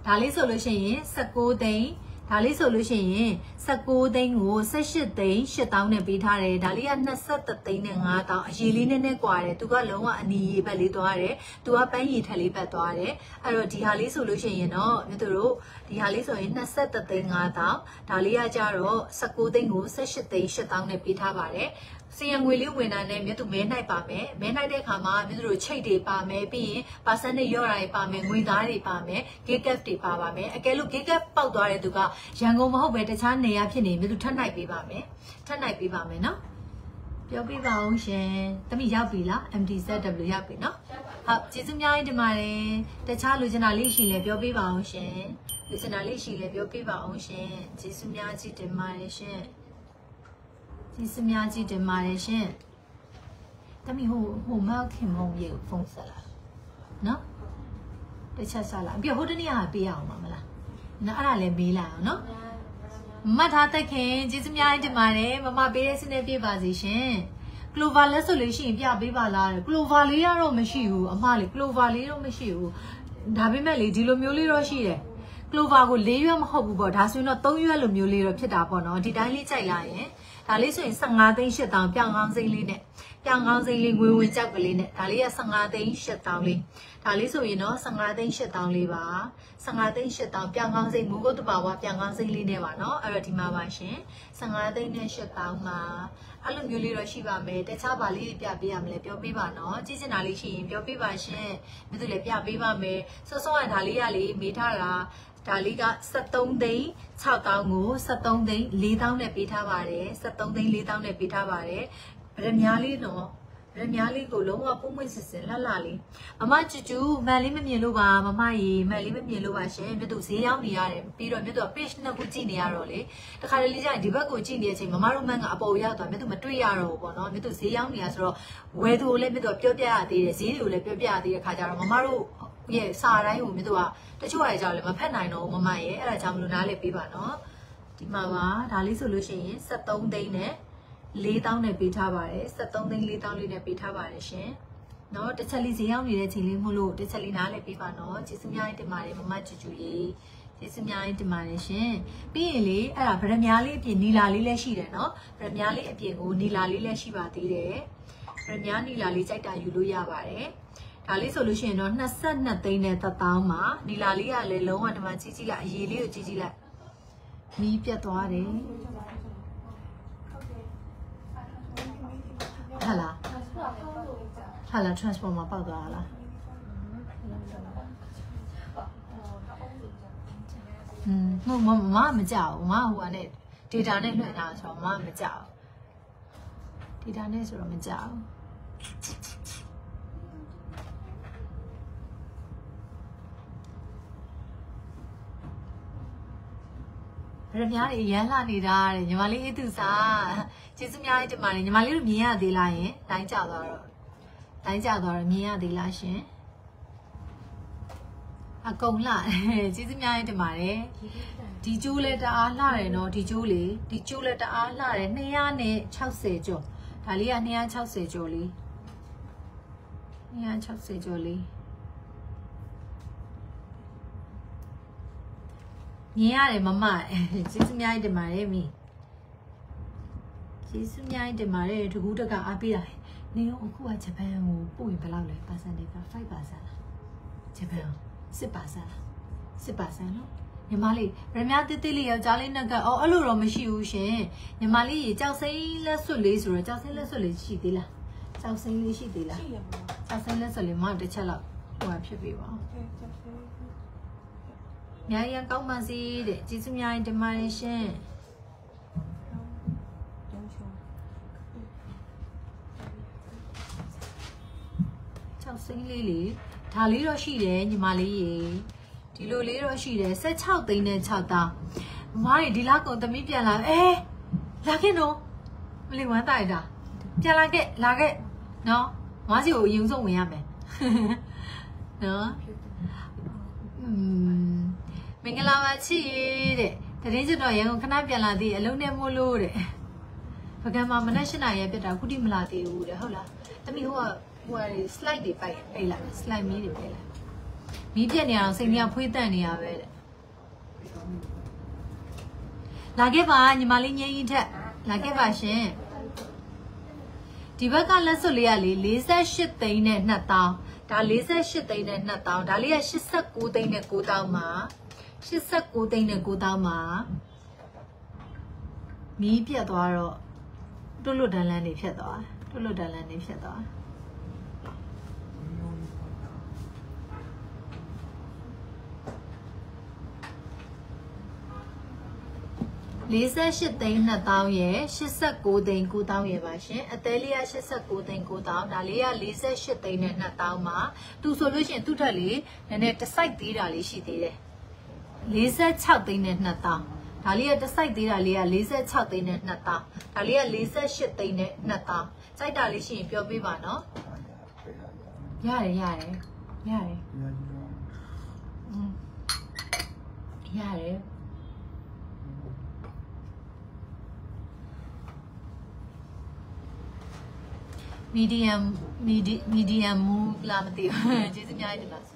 ဒါလေးဆိုလို့ရှိရင်16သိန်းဒါလေးဆိုလို့ရှိရင်16သိန်းကို18သိန်း8000နဲ့ပေးထားတယ်ဒါလေးက23သိန်းနဲ့9000အရေးလေးနည်းနည်းကွာတယ်သူကလုံးဝအနီရေဘက်လေးသွားတယ်သူကပန်းရည်ထက်လေးဘက်သွားတယ်အဲ့တော့ဒီဟာလေးဆိုလို့ရှိရင်တော့မြို့သူတို့ဒီဟာလေးဆိုရင်23သိန်း9000ဒါလေးကကြတော့16သိန်းကို18သိန်း8000နဲ့ပေးထားပါတယ် စီယံငွေလေးဝင်တာနဲ့မြတ်သူမဲနိုင်ပါမယ်မဲနိုင်တဲ့ခါမှာမြတ်သူတို့ချိတ်တွေပါမယ်ပြီးရင် percentage ရော့တာတွေပါမယ်ငွေသားတွေပါမယ် gate cap တွေပါပါမယ်အကယ်လို့ gate cap ပေါက်သွားတဲ့သူကရန်ကုန်မဟုတ်ပဲတခြားနေရာဖြစ်နေမြတ်သူထပ်နိုင်ပေးပါမယ်ထပ်နိုင်ပေးပါမယ်နော်ပြောပြပါအောင်ရှင်တမိရောက်ပြီလား MTZW ရောက်ပြီနော်ဟုတ်ကျေးဇူးများတင်ပါတယ်တခြားလူချင်တာလေးရှိလဲပြောပြပါအောင်ရှင်လူချင်တာလေးရှိလဲပြောပြပါအောင်ရှင်ကျေးဇူးများကြီးတင်ပါတယ်ရှင် ကျေးဇူးများကြီးတင်ပါတယ်ရှင်တမိဟိုဟိုမောက်ခင်မုံရေဖုန်းဆက်လာနော်တစ်ချက်ဆက်လာပြီးဟိုတနေ့ကပေးအောင်ပါမလားနော်အဲ့ဒါလည်းမေးလာအောင်နော်မတ်ထားတက်ခင်ကျေးဇူးများတင်ပါတယ်မမပေးတဲ့စနေပြပါစီရှင်ကလိုဗာလက်ဆိုလို့ရှိရင်ပြပေးပါလားကလိုဗာလေးကတော့မရှိဘူးအမလေးကလိုဗာလေးတော့မရှိဘူးဒါပေမဲ့လေဒီလိုမျိုးလေးတော့ရှိတယ်ကလိုဗာကို၄ရွက်မဟုတ်ဘူးပေါ့ဒါဆိုရင်တော့၃ရွက်လိုမျိုးလေးတော့ဖြစ်တာပေါ့နော်ဒီတိုင်းလေးကြိုက်လာရင် ဒါလေးဆိုရင်15သိန်း8000ပြောင်းကောင်းစိမ့်လေးနဲ့ပြောင်းကောင်းစိမ့်လေးငွေဝင်ကြောက်ကလေးနဲ့ဒါလေးက15သိန်း8000လေးဒါလေးဆိုရင်တော့15သိန်း8000လေးပါ15သိန်း8000ပြောင်းကောင်းစိမ့်မူကုတ်တပါဝါပြောင်းကောင်းစိမ့်လေးနဲ့ပါနော်အဲ့တော့ဒီမှာပါရှင်15သိန်းနဲ့8000မှာအဲ့လိုမျိုးလေးတော့ရှိပါမယ်တခြားပါလေးပြပေးရမလဲပြောပေးပါနော်ကြည့်စင်တာလေးရှိရင်ပြောပေးပါရှင်ဘယ်သူလဲပြပေးပါမယ်စောစောကဒါလေးကလေမေးထားတာ ဒါလေးက73သိန်း6000ကို73သိန်း4000နဲ့ပေးထားပါတယ်73သိန်း4000နဲ့ပေးထားပါတယ်ဗရမ ्या လေးတော့ဗရမ ्या လေးကိုလုံးဝပုံမွင့်စစ်စစ်လှလှလေးမမကျူကျူမန်လေးမမြင်လို့ပါမမရေမန်လေးမမြင်လို့ပါရှင်မြတ်သူဈေးရောက်နေရတယ်ပြီးတော့မြတ်သူက page နှစ်ခုကြည့်နေရတော့လေတခါတလေကျရင်ဒီဘက်ကိုကြည့်နေတဲ့အချိန်မမတို့မန်ကအပေါ်ရောက်သွားမြတ်သူမတွေ့ရတော့ဘူးပေါ့နော်မြတ်သူဈေးရောက်နေရဆိုတော့ဝယ်သူကိုလည်းမြတ်သူကပြောပြရသေးတယ်ဈေးတွေကိုလည်းပြောပြရသေးတဲ့ခါကျတော့မမတို့ ရဲ့စာတိုင်းကိုမြတ်သူကတချို့အရာကြောင့်လည်းမဖက်နိုင်တော့ဘူးမမရဲ့အဲ့ဒါကြောင့်မလို့နားလည်ပေးပါနော်ဒီမှာပါဒါလေးဆိုလို့ရှိရင်73သိန်းနဲ့4000နဲ့ပေးထားပါတယ်73သိန်း4000လေးနဲ့ပေးထားပါတယ်ရှင်နော်တစ်ချက်လေးဈေးရောက်နေတဲ့ချိန်လေးမို့လို့တစ်ချက်လေးနားလည်ပေးပါနော်ကျေးဇူးများတင်ပါတယ်မမချူချူရေကျေးဇူးများတင်ပါတယ်ရှင်ပြီးရင်လေအဲ့ဒါဗရမ ्या လေးအပြင်နီလာလေးလည်းရှိတယ်နော်ဗရမ ्या လေးအပြင်ကိုနီလာလေးလည်းရှိပါသေးတယ်ဗရမ ्या နီလာလေးကြိုက်တာယူလို့ရပါတယ် ဒါလေးဆိုလို့ရှိရင်တော့22သိန်းနဲ့1000မှာနီလာလေးကလည်းလုံးဝဒီမှာကြီးကြီးလိုက်အရေးလေးကိုကြီးကြီးလိုက်မီးပြတ်သွားတယ်ဟာလားဟာလား transformer ပေါက်သွားတာလားอืมမမမမကြောက်မဟိုကနေ data နဲ့လွှင့်တာဆိုတော့မမကြောက် data နဲ့ဆိုတော့မကြောက် ရမြားတွေရမ်းလာနေတာတဲ့ညီမလေးအေးသူစားကျေးဇူးများတင်ပါတယ်ညီမလေးတို့မြင်ရသေးလားယင်တိုင်းကြသွားတော့တိုင်းကြသွားတော့မြင်ရသေးလားရှင်အကုန်လှကျေးဇူးများတင်ပါတယ်ဒီကျိုးလဲတအားလှတယ်နော်ဒီကျိုးလေဒီကျိုးလဲတအားလှတယ်260ကျော်ဒါလေးက260ကျော်လေး260ကျော်လေး မြင်ရတယ်မမကျေးဇူးများတင်ပါတယ်မိကျေးဇူးများတင်ပါတယ်တကူးတကအားပေးတာနေရောအခုကဂျပန်ကိုပို့ရင်ဘယ်လောက်လဲ percentage က5%လားဂျပန်10%လား10%နော်ညီမလေးရမတိတိလေးယောက်ျားလေးနဲ့ကအော်အဲ့လိုတော့မရှိဘူးရှင်ညီမလေးကြောက်စိမ့်လက်စွပ်လေးဆိုတော့ကြောက်စိမ့်လက်စွပ်လေးရှိသေးလားကြောက်စိမ့်လေးရှိသေးလားကြောက်စိမ့်လက်စွပ်လေးမတစ်ချက်လောက်ဟိုဖြစ်ပြီပါများ ရန်ကောင်းပါစေတဲ့ကျေးဇူးများတင်ပါတယ်ရှင်ကြောက်စိမ့်လေးလေဒါလေးတော့ရှိတယ်ညီမလေးရေဒီလိုလေးတော့ရှိတယ်16သိန်းနဲ့6တောင်းမမကြီးဒီလောက်ကုန်သမီးပြန်လာအဲလာခဲ့တော့မလီဝမ်းတိုင်တာပြန်လာခဲ့လာခဲ့နော်မစီကိုအရင်ဆုံးဝင်ရမယ်နော်อืม မင်္ဂလာပါချစ်ရေတဲ့တရင်ကျတော့ရန်ကုန်ခဏပြန်လာသေးတယ်အလုံးနဲ့မို့လို့တဲ့ပကံမှာမနက်၈နာရီပြတ်တာခုတိမလာသေးဘူးတဲ့ဟုတ်လားတမီဟိုကဟိုက slide တွေပိုက်ပိတ်လိုက် slide မီးတွေပိတ်လိုက်မီးပြက်နေအောင်စိတ်ကြီးဖွေးတန့်နေရပဲတဲ့လာခဲ့ပါညီမလေးငင်းကြီးထက်လာခဲ့ပါရှင်ဒီဘက်ကလက်စွပ်လေးကလေ48သိန်းနဲ့2000ဒါ48သိန်းနဲ့2000ဒါလေးက89သိန်းနဲ့9000မှာ 89သိန်းနဲ့9000မှာမီးပြတ်သွားတော့တွတ်လွတ်တန်လန်းနေဖြစ်သွားတွတ်လွတ်တန်လန်းနေဖြစ်သွား48သိန်း2000ရဲ့89သိန်း9000ရဲ့ပါရှင်အသေးလေးက89သိန်း9000ဒါလေးက48သိန်းနဲ့2000မှာသူဆိုလို့ရှိရင်သူ့ထက်လေးနည်းနည်းတစ်စိုက်သေးတာလေးရှိသေးတယ် 46သိန်းနဲ့2000ဒါလေးကတစ်စိုက်သေးတာလေးက46သိန်းနဲ့2000ဒါလေးက48သိန်းနဲ့2000စိုက်တာလေးရှိရင်ပြောပြပါနော်ရတယ်ရတယ်ရတယ်อืมရတယ် medium medium မူလာမသိဘူးကျေးဇူးများကြီးတင်ပါ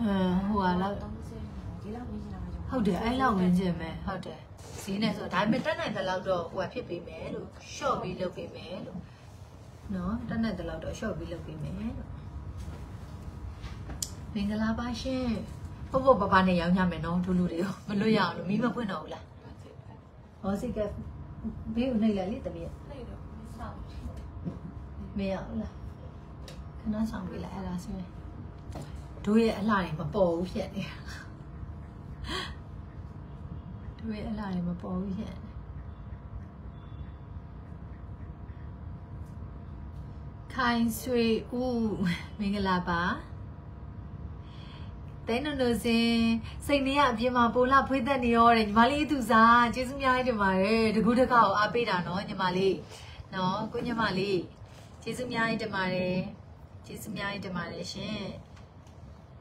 အဲဟိုဟာလောက်ဟုတ်တယ်အဲ့လောက်ဝင်ခြင်းပဲဟုတ်တယ်ဈေးနဲ့ဆိုဒါပေမဲ့တက်နိုင်တဲ့လောက်တော့ဟိုဟာဖြစ်ပေးမယ်လို့ short ပြီးလုပ်ပေးမယ်လို့နော်တက်နိုင်တဲ့လောက်တော့ short ပြီးလုပ်ပေးမယ်လို့မင်္ဂလာပါရှင်ပုတ်ပုတ်ပပနဲ့ရောင်းကြမယ်နော်တို့လူတွေကိုမလွတ်ရအောင်လို့မီးမဖွင့်တော့ဘူးလားဟောစိတ်ကဘေးကိုနှိပ်လိုက်လေတမီးမရဘူးလားခဏဆောင်ပေးလိုက်အဲ့ဒါဆိုရင် တို့ရဲ့အလှတွေမပေါ်ဘူးဖြစ်နေတို့ရဲ့အလှတွေမပေါ်ဘူးဖြစ်နေခိုင်ဆွေဦးမင်္ဂလာပါတဲနုံနုံစင်စိတ်နေရအပြင်မှာပိုလာဖွေးသက်နေရောတဲ့ညီမလေးသူစားကျေးဇူးများတင်ပါတယ်တကူတကောက်အားပေးတာနော်ညီမလေးနော်ကိုညီမလေးကျေးဇူးများတင်ပါတယ်ကျေးဇူးများတင်ပါတယ်ရှင်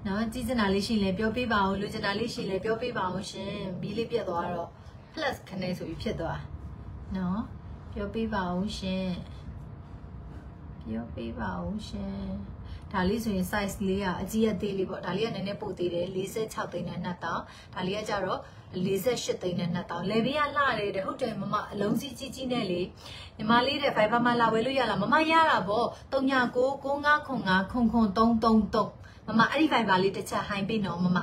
နော်ကြည်စနာလေးရှိရင်ပြောပေးပါဦးလူစနာလေးရှိရင်ပြောပေးပါဦးရှင်မီးလေးပြတ်သွားတော့ plus ခနဲ့ဆိုပြီးဖြစ်သွားနော်ပြောပေးပါဦးရှင်ပြောပေးပါဦးရှင်ဒါလေးဆိုရင် size လေးကအကြီးအသေးလေးပေါ့ဒါလေးကနည်းနည်းပိုသေးတယ်46သိန်းနဲ့2000ဒါလေးကကြတော့48သိန်းနဲ့2000လေဘေးကလှတယ်တဲ့ဟုတ်တယ်မမအလုံးစီးကြီးကြီးနဲ့လေညီမလေးတဲ့ Viber မှာလာဝယ်လို့ရလားမမရတာပေါ့3999593333 မမအဲ့ဒီ Viber လေးတစ်ချက်ဟိုင်းပေးနော်မမ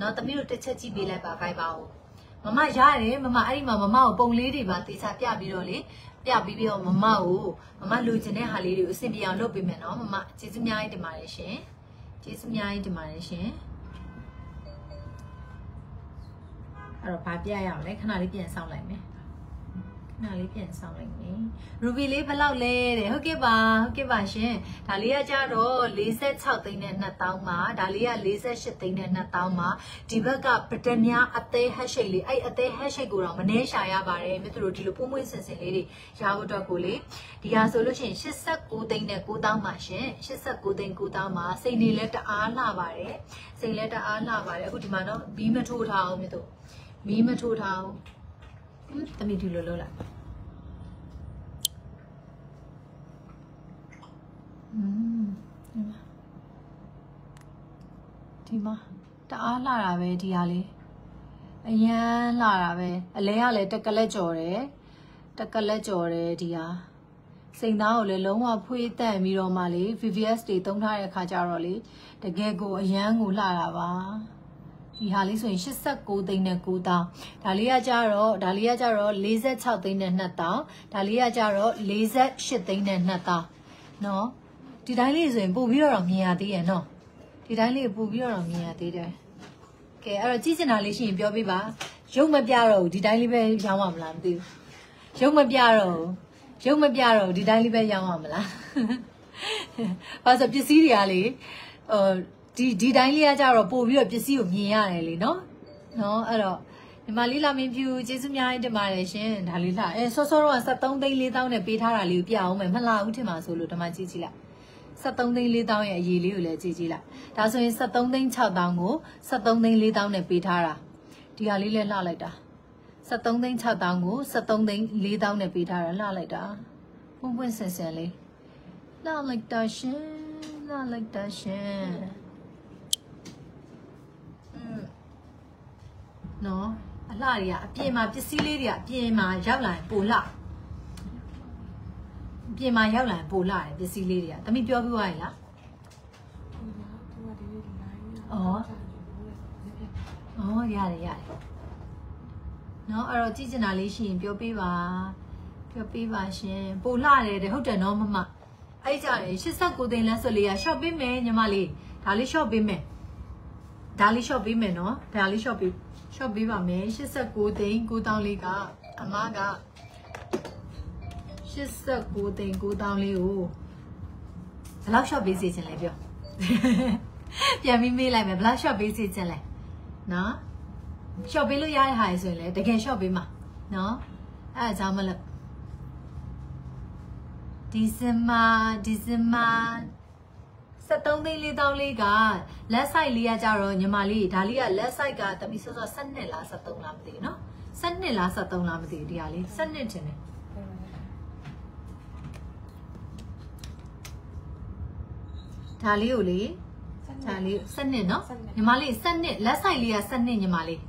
နော်တမီးတို့တစ်ချက်ကြည့်ပေးလိုက်ပါ Viber ကိုမမရတယ်မမအဲ့ဒီမှာမမကိုပုံလေးတွေပါတေချာပြပြီးတော့လေပြပြီးပြီးတော့မမကိုမမလိုချင်တဲ့ဟာလေးတွေကိုအဆင်ပြေအောင်လုပ်ပေးမယ်နော်မမကျေးဇူးများကြီးတင်ပါတယ်ရှင်ကျေးဇူးများကြီးတင်ပါတယ်ရှင်အဲ့တော့ဗာပြရအောင်လေခဏလေးပြန်ဆောင်လိုက်မယ် ခဏလေးပြန်ဆောင်လိုက်မယ်ရူဘီလေးဘယ်လောက်လဲတဲ့ဟုတ်ကဲ့ပါဟုတ်ကဲ့ပါရှင်ဒါလေးကကြတော့46သိန်းနဲ့2000မှာဒါလေးက48သိန်းနဲ့2000မှာဒီဘက်ကပဒမြအသေး hashtag လေးအဲ့အသေး hashtag ကိုတော့မနှဲရှာရပါတယ်မြတ်တို့ဒီလိုပုံမွေးစင်စင်လေးတွေရဖို့အတွက်ကိုလေဒီဟာဆိုလို့ရှိရင်89သိန်းနဲ့9000မှာရှင်89သိန်း9000မှာစိတ်နေလဲတအားလှပါတယ်စိတ်လဲတအားလှပါတယ်အခုဒီမှာတော့ဘီးမထိုးထားအောင်မြတ်တို့မီးမထိုးထားအောင် တမီဒီလိုလုပ်လိုက်อืมဒီမှာတအားလှတာပဲဒီဟာလေးအရန်လှတာပဲအလဲကလည်းတက်ကလက်ကြော်တယ်တက်ကလက်ကြော်တယ်ဒီဟာစိန်သားကိုလည်းလုံးဝဖွေးတန့်ပြီးတော့မှလေ VVS တွေတုံးထားတဲ့အခါကျတော့လေတကယ်ကိုအရန်ကိုလှတာပါ ဒီဟာလေးဆိုရင်89သိန်းနဲ့9000ဒါလေးကကြတော့ဒါလေးကကြတော့46သိန်းနဲ့2000ဒါလေးကကြတော့48သိန်းနဲ့2000เนาะဒီတိုင်းလေးဆိုရင်ပို့ပြီးတော့မြင်ရသေးရဲ့เนาะဒီတိုင်းလေးပို့ပြီးတော့မြင်ရသေးတယ်ကဲအဲ့တော့ကြည့်ချင်တာလေးရှိရင်ပြောပြပါရုပ်မပြတော့ဘူးဒီတိုင်းလေးပဲရောင်းရမလားမသိဘူးရုပ်မပြတော့ဘူးရုပ်မပြတော့ဘူးဒီတိုင်းလေးပဲရောင်းရမလားဘာလို့ပစ္စည်းတွေကလေဟို ဒီဒီတိုင်းလေးကကြတော့ပို့ပြီးတော့ပစ္စည်းကိုမြင်ရတယ်လေနော်နော်အဲ့တော့ညီမလေးလာမင်းဖြူကျေးဇူးများတင်ပါတယ်ရှင်ဒါလေးလာအဲစောစောတော့73သိန်း4000နဲ့ပေးထားတာလေးကိုပြအောင်မယ်မလှဘူးထင်ပါဆိုလို့ဒီမှာကြည့်ကြည့်လိုက်73သိန်း4000ရဲ့အရေးလေးကိုလည်းကြည့်ကြည့်လိုက်ဒါဆိုရင်73သိန်း6000ကို73သိန်း4000နဲ့ပေးထားတာဒီဟာလေးလည်းလှလိုက်တာ73သိန်း6000ကို73သိန်း4000နဲ့ပေးထားတာလှလိုက်တာပွန့်ပွန့်ဆင်ဆင်လေးလှလိုက်တာရှင်လှလိုက်တာရှင်อืม နော်အလှတွေကအပြင်မှာပစ္စည်းလေးတွေကအပြင်မှာရောက်လာရင်ပိုလှအပြင်မှာရောက်လာရင်ပိုလှတယ်ပစ္စည်းလေးတွေကတမိပြောပြသွားရင်လားဩရတယ်ရတယ်နော်အဲ့တော့ကြည့်ချင်တာလေးရှိရင်ပြောပြပါပြောပြပါရှင်ပိုလှတယ်တဲ့ဟုတ်တယ်နော်မမအဲ့ကြတယ်89သိန်းလမ်းဆွလေးက shop ပေးမယ်ညီမလေးဒါလေး shop ပေးမယ်ဒါလေး shop ပေးမယ်နော်ဒါလေး shop ပေး shop ပေးပါမယ်89သိန်း9000လေးကအမက89သိန်း9000လေးကိုဘယ်လောက် shop ပေးစီချင်လဲပြောပြန်ပြီးမေးလိုက်မယ်ဘယ်လောက် shop ပေးစီချင်လဲနော် shop ပေးလို့ရတဲ့ဟာဆိုရင်လည်းတကယ် shop ပေးမှာနော်အဲ့ဒါကြောင့်မလို့ဒီဇင်ဘာဒီဇင်ဘာ 73သိန်း4000လေးကလက် site လေးကကြတော့ညီမလေးဒါလေးကလက် site ကတမီစောစော12လား73လားမသိဘူးเนาะ12လား73လားမသိဘူးဒီဟာလေး12တင်တယ်ဒါလေးကိုလေဒါလေး12เนาะညီမလေး12လက် site လေးက12ညီမလေး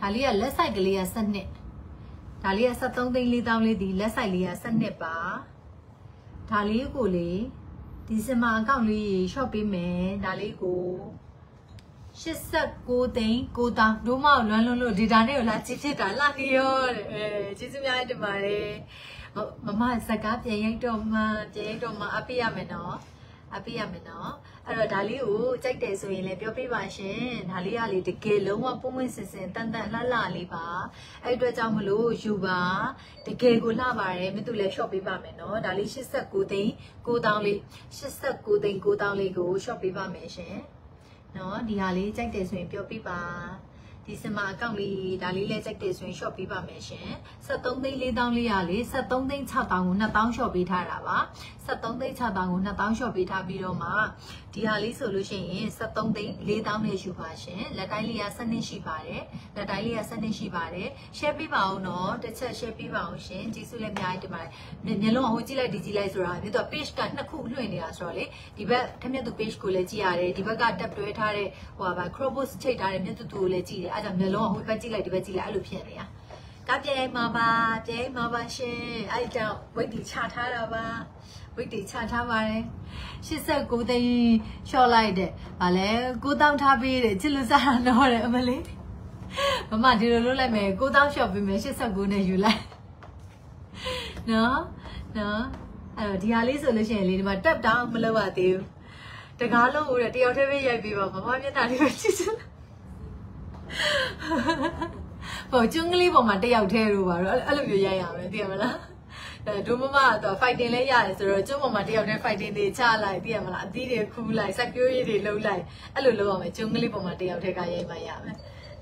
ဒါလေးကလက် site ကလေးက12ဒါလေးက73သိန်း4000လေးဒီလက် site လေးက12ပါဒါလေးကိုလေ ဒီစမာအကောင့်လေးရှော့ပေးမယ်ဒါလေးကို89သိန်း9တောင်ဒိုးမောက်လွမ်းလွန်းလို့ဒေတာနဲ့ကိုလာချစ်ဖြစ်တာလာနေရောတဲ့အဲကျေးဇူးများတင်ပါတယ်မမစကားပြန်ရိုက်တော့မှပြန်ရိုက်တော့မှအပိရမယ်နော် အပိရမယ်နော်အဲ့တော့ဒါလေးကိုကြိုက်တယ်ဆိုရင်လည်းပြောပြပါရှင်ဒါလေးကလေတကယ်လုံးဝပုံဝင်စင်စင်တန်တန်လှလှလေးပါအဲ့အတွက်ကြောင့်မလို့ယူပါတကယ်ကိုလှပါတယ်မင်းတို့လည်း shop ပေးပါမယ်နော်ဒါလေး89သိန်း9000လေး89သိန်း9000လေးကို shop ပေးပါမယ်ရှင်နော်ဒီဟာလေးကြိုက်တယ်ဆိုရင်ပြောပြပါဒီစမအကောင့်လေးဒါလေးလဲကြိုက်တယ်ဆိုရင် shop ပေးပါမယ်ရှင်73သိန်း4000လေးရလေ73သိန်း6000ကို2000 shop ပေးထားတာပါ 73သိန်း6000ကို2000 shop ပေးထားပြီးတော့မှဒီဟာလေးဆိုလို့ရှိရင်73သိန်း4000နဲ့ယူပါရှင်လက်တိုင်းလေးက7နှစ်ရှိပါတယ်လက်တိုင်းလေးက7နှစ်ရှိပါတယ် share ပေးပါအောင်နော်တစ်ချက် share ပေးပါအောင်ရှင်ကျေးဇူးလည်းအများကြီးတင်ပါတယ်မျက်လုံးဟိုကြည့်လိုက်ဒီကြည့်လိုက်ဆိုတာမြေတော့ page ကနှစ်ခုလွှင့်နေတာဆိုတော့လေဒီဘက်ထက်မြက်သူ page ကိုလည်းကြည့်ရတယ်ဒီဘက်က tab တွဲထားတဲ့ဟိုပါ crop post ချိတ်ထားတဲ့မြက်သူသူကိုလည်းကြည့်တယ်အဲဒါမျက်လုံးကဟိုဘက်ကြည့်လိုက်ဒီဘက်ကြည့်လိုက်အဲ့လိုဖြစ်နေတာကပြဲမှာပါပြဲမှာပါရှင်အဲ့ကြောင့် weight ဒီချထားတာပါ ဝိတ်တွေချထားပါတယ်89သိန်းလျှော့လိုက်တဲ့ဗာလဲ9000ထားပေးတယ်ချစ်လို့စားတာတော့တယ်အမလေးမမဒီလိုလုပ်လိုက်မယ်9000လျှော့ပေးမယ်89နဲ့ယူလိုက်နော်နော်အဲ့တော့ဒီဟာလေးဆိုလို့ရှိရင်လေဒီမှာ tap down မလုပ်ရသေးဘူးတကားလုံးဦးတယ်တယောက်တည်းပဲရိုက်ပေးပါမမမျက်နှာလေးပဲကြည့်ချင်ဟိုကျွန်းကလေးပေါ်မှာတယောက်တည်းလို့ပါတော့အဲ့လိုမျိုးရိုက်ရမယ်သိရမလားအဲ ဒိုမမကတော့ fighting လဲရတယ်ဆိုတော့ကျွန်းပေါ်မှာတယောက်တည်း fighting တွေချလိုက်သိရမလားအသီးတွေခူးလိုက်စိုက်ပျိုးရည်တွေလှုပ်လိုက်အဲ့လိုလုပ်ရမယ်ကျွန်းကလေးပေါ်မှာတယောက်တည်းကရိုက်မှရမယ်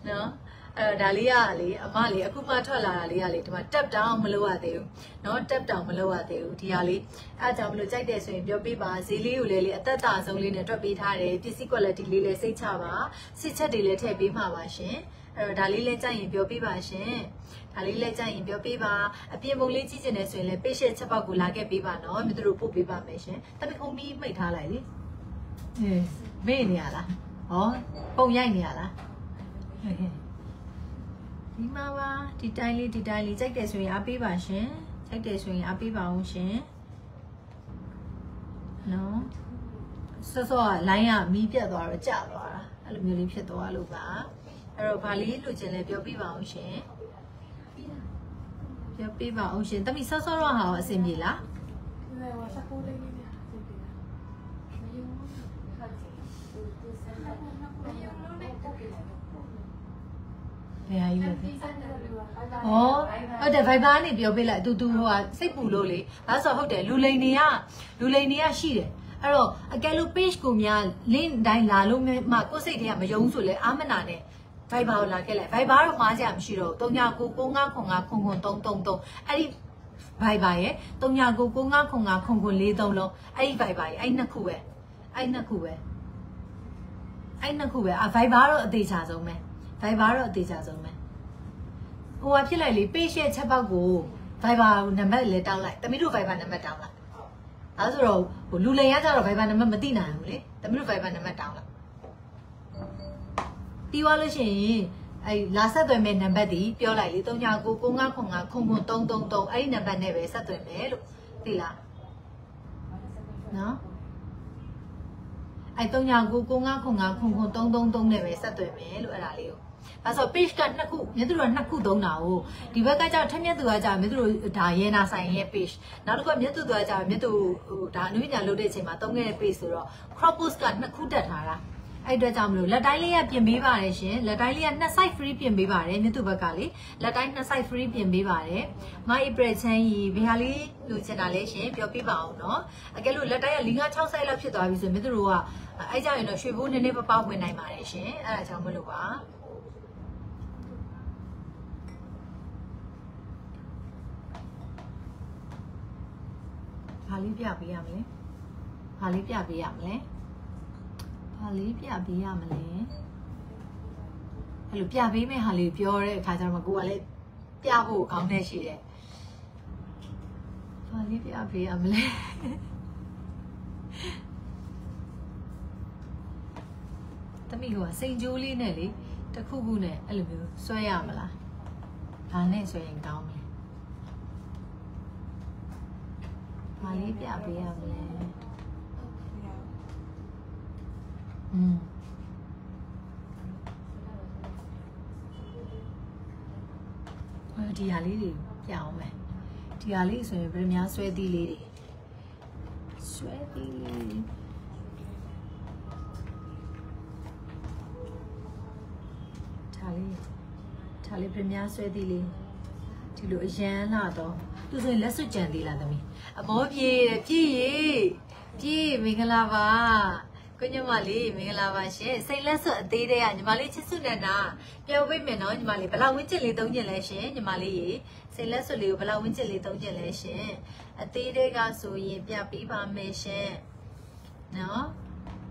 နော်အဲဒါလေးကလေအမလေးအခုမှထွက်လာတာလေးကလေဒီမှာ tap down မလုပ်ရသေးဘူးเนาะ tap down မလုပ်ရသေးဘူးဒီဟာလေးအဲအကြောင်းမလို့ကြိုက်တယ်ဆိုရင်ပြောပေးပါဈေးလေးကိုလည်းလေအသက်တာဆုံးလေးနဲ့တွက်ပေးထားတယ်ပစ္စည်း quality လေးလည်းစိတ်ချပါစစ်ချက်တွေလည်းထည့်ပေးမှာပါရှင် အဲ့တော့ဒါလေးလည်းကြိုက်ရင်ပြောပေးပါရှင်ဒါလေးလည်းကြိုက်ရင်ပြောပေးပါအပြင်ပုံလေးကြည့်ချင်တယ်ဆိုရင်လည်း page ချက်ပေါက်ကိုလာခဲ့ပေးပါနော်မြတို့ပို့ပေးပါမယ်ရှင်တပိအုံမီမိတ်ထားလိုက်လေအေးမေ့နေရလားဟောပုံရိုက်နေရလားဒီမှာပါဒီတိုင်းလေးဒီတိုင်းလေးကြိုက်တယ်ဆိုရင်အားပေးပါရှင်ကြိုက်တယ်ဆိုရင်အားပေးပါအောင်ရှင်နော်စောစောက line ကမီးပြတ်သွားတော့ကျသွားတာအဲ့လိုမျိုးလေးဖြစ်သွားလို့ပါ အဲ့တော့ဗာလေးလိုချင်လဲပြောပြပါအောင်ရှင်ပြောပြပါအောင်ရှင်တမီဆော့ဆော့တော့ဟာအဆင်ပြေလားလဲဝါစကူလေးလေးဘယ်ဟာယူလဲ။ဩဟုတ်တယ် Viber ကနေပြောပေးလိုက်။ तू तू ဟိုဟာစိတ်ပူလို့လေ။ဒါဆိုဟုတ်တယ်လူလိန်တွေကလူလိန်တွေကရှိတယ်။အဲ့တော့အကယ်လို့ page ကိုများ link တိုင်းလာလို့မှကိုယ်စိတ်တွေကမယုံဆိုလဲအာမနာနဲ့။ Viber ကိုလာခဲ့လိုက် Viber တော့မှားကြမရှိတော့ဘူး399995ခုံခုံ333အဲ့ဒီ Viber ရဲ့399995ခုံခုံ43လုံးအဲ့ဒီ Viber ရဲ့အဲ့နှစ်ခုပဲအဲ့နှစ်ခုပဲအဲ့နှစ်ခုပဲအာ Viber တော့အသေးချာဆုံးပဲ Viber တော့အသေးချာဆုံးပဲဟိုကဖြစ်လိုက်လေ page ရဲ့ချက်ပေါက်ကို Viber နံပါတ်လည်းတောင်းလိုက်တမီးတို့ Viber နံပါတ်တောင်းလိုက်အဲဆိုတော့ဟိုလူလင်ရကြတော့ Viber နံပါတ်မသိနိုင်ဘူးလေတမီးတို့ Viber နံပါတ်တောင်းလိုက် ပြီးသွားလို့ရှိရင်အဲလာဆက်သွယ်မဲ့နံပါတ်ဒီပြောလိုက်လေ399995ခုံခုံ333အဲ့ဒီနံပါတ်နဲ့ပဲဆက်သွယ်မယ်လို့သိလားနော်အဲ399995ခုံခုံ333နဲ့ပဲဆက်သွယ်မယ်လို့အဲ့ဒါလေးကိုအဲဆို page ကနှစ်ခုမြတ်သူတို့ကနှစ်ခုသုံးတာကိုဒီဘက်ကကျထက်မြတ်သူကကျမြတ်သူတို့ဒါရဲနာဆိုင်ရဲ့ page နောက်တစ်ခုကမြတ်သူကကျမြတ်သူဟိုဒါအနုပညာလုပ်တဲ့အချိန်မှာသုံးခဲ့တဲ့ page ဆိုတော့ crop post ကနှစ်ခုတက်ထားတာ အဲ့အတွက်ကြောင့်မလို့လက်တိုင်းလေးကပြင်ပေးပါတယ်ရှင်လက်တိုင်းလေးကနှစ် site free ပြင်ပေးပါတယ်မြတ်သူဘက်ကလေလက်တိုင်းနှစ် site free ပြင်ပေးပါတယ်မ April ချမ်းကြီးဘယ်ဟာလေးလိုချင်တာလဲရှင်ပြောပြပါအောင်နော်အကယ်လို့လက်တိုင်းက5 6 site လောက်ဖြစ်သွားပြီဆိုမြတ်သူတို့ကအဲ့ကြရင်တော့ရွှေဘိုးနည်းနည်းပပဝင်နိုင်ပါတယ်ရှင်အဲ့ဒါကြောင့်မလို့ပါဘာလေးပြပေးရမလဲဘာလေးပြပေးရမလဲ ဘာလေးပြပေးရမလဲအဲ့လိုပြပေးမဲ့ဟာလေးပြောတဲ့အခါကျတော့ကိုကလည်းပြဖို့ကောင်းနေရှိတယ်ဘာလေးပြပေးရမလဲတမိကစိန်ကြိုးလေးနဲ့လေတစ်ခုခုနဲ့အဲ့လိုမျိုးဆွဲရမလားဘာနဲ့ဆွဲရင်ကောင်းမလဲဘာလေးပြပေးရမလဲ อืมအဲဒီဟာလေးတွေပြအောင်မယ်ဒီဟာလေးဆိုရင်ဗရမများဆွဲသီးလေးတွေဆွဲသီးလေးဒါလေးဒါလေးဗရမများဆွဲသီးလေးဒီလိုအရန်လာတော့သူဆိုရင်လက်စွပ်ကြံသေးလားသမီးအမောပြေပြည့်ရေပြည့်မင်္ဂလာပါ ကိုညမလေးမင်္ဂလာပါရှင်စိတ်လက်စွပ်အသေးတဲ့ကညီမလေးချစ်စုနဲ့နာပြောပြမယ်နော်ညီမလေးဘလောက်ဝင်းချစ်လေးသုံးကျင်လဲရှင်ညီမလေးရေစိတ်လက်စွပ်လေးကိုဘလောက်ဝင်းချစ်လေးသုံးကျင်လဲရှင်အသေးတဲ့ကဆိုရင်ပြပေးပါမယ်ရှင်နော်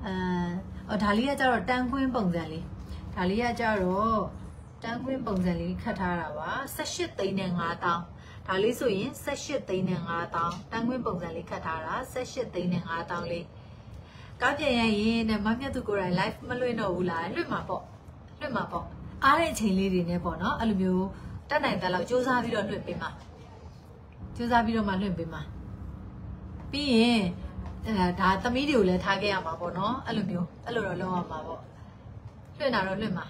အဲအော်ဒါလေးကကြတော့တန်းခွင်းပုံစံလေးဒါလေးကကြတော့တန်းခွင်းပုံစံလေးခတ်ထားတာပါ18သိန်းနဲ့5000ဒါလေးဆိုရင်18သိန်းနဲ့5000တန်းခွင်းပုံစံလေးခတ်ထားတာ18သိန်းနဲ့5000လေး ကားပြန်ရရင်နဲ့မမြတ်သူကိုယ်တိုင် live မလွှင့်တော့ဘူးလားလွှင့်မှာပေါ့လွှင့်မှာပေါ့အားတဲ့အချိန်လေးတွေနဲ့ပေါ့နော်အဲ့လိုမျိုးတက်နိုင်တဲ့လောက်စူးစမ်းပြီးတော့လွှင့်ပေးမှာစူးစမ်းပြီးတော့မှလွှင့်ပေးမှာပြီးရင်အဲဒါသမီးတွေကိုလည်းထားခဲ့ရမှာပေါ့နော်အဲ့လိုမျိုးအဲ့လိုတော့လုပ်ရမှာပေါ့လွှင့်တာတော့လွှင့်မှာ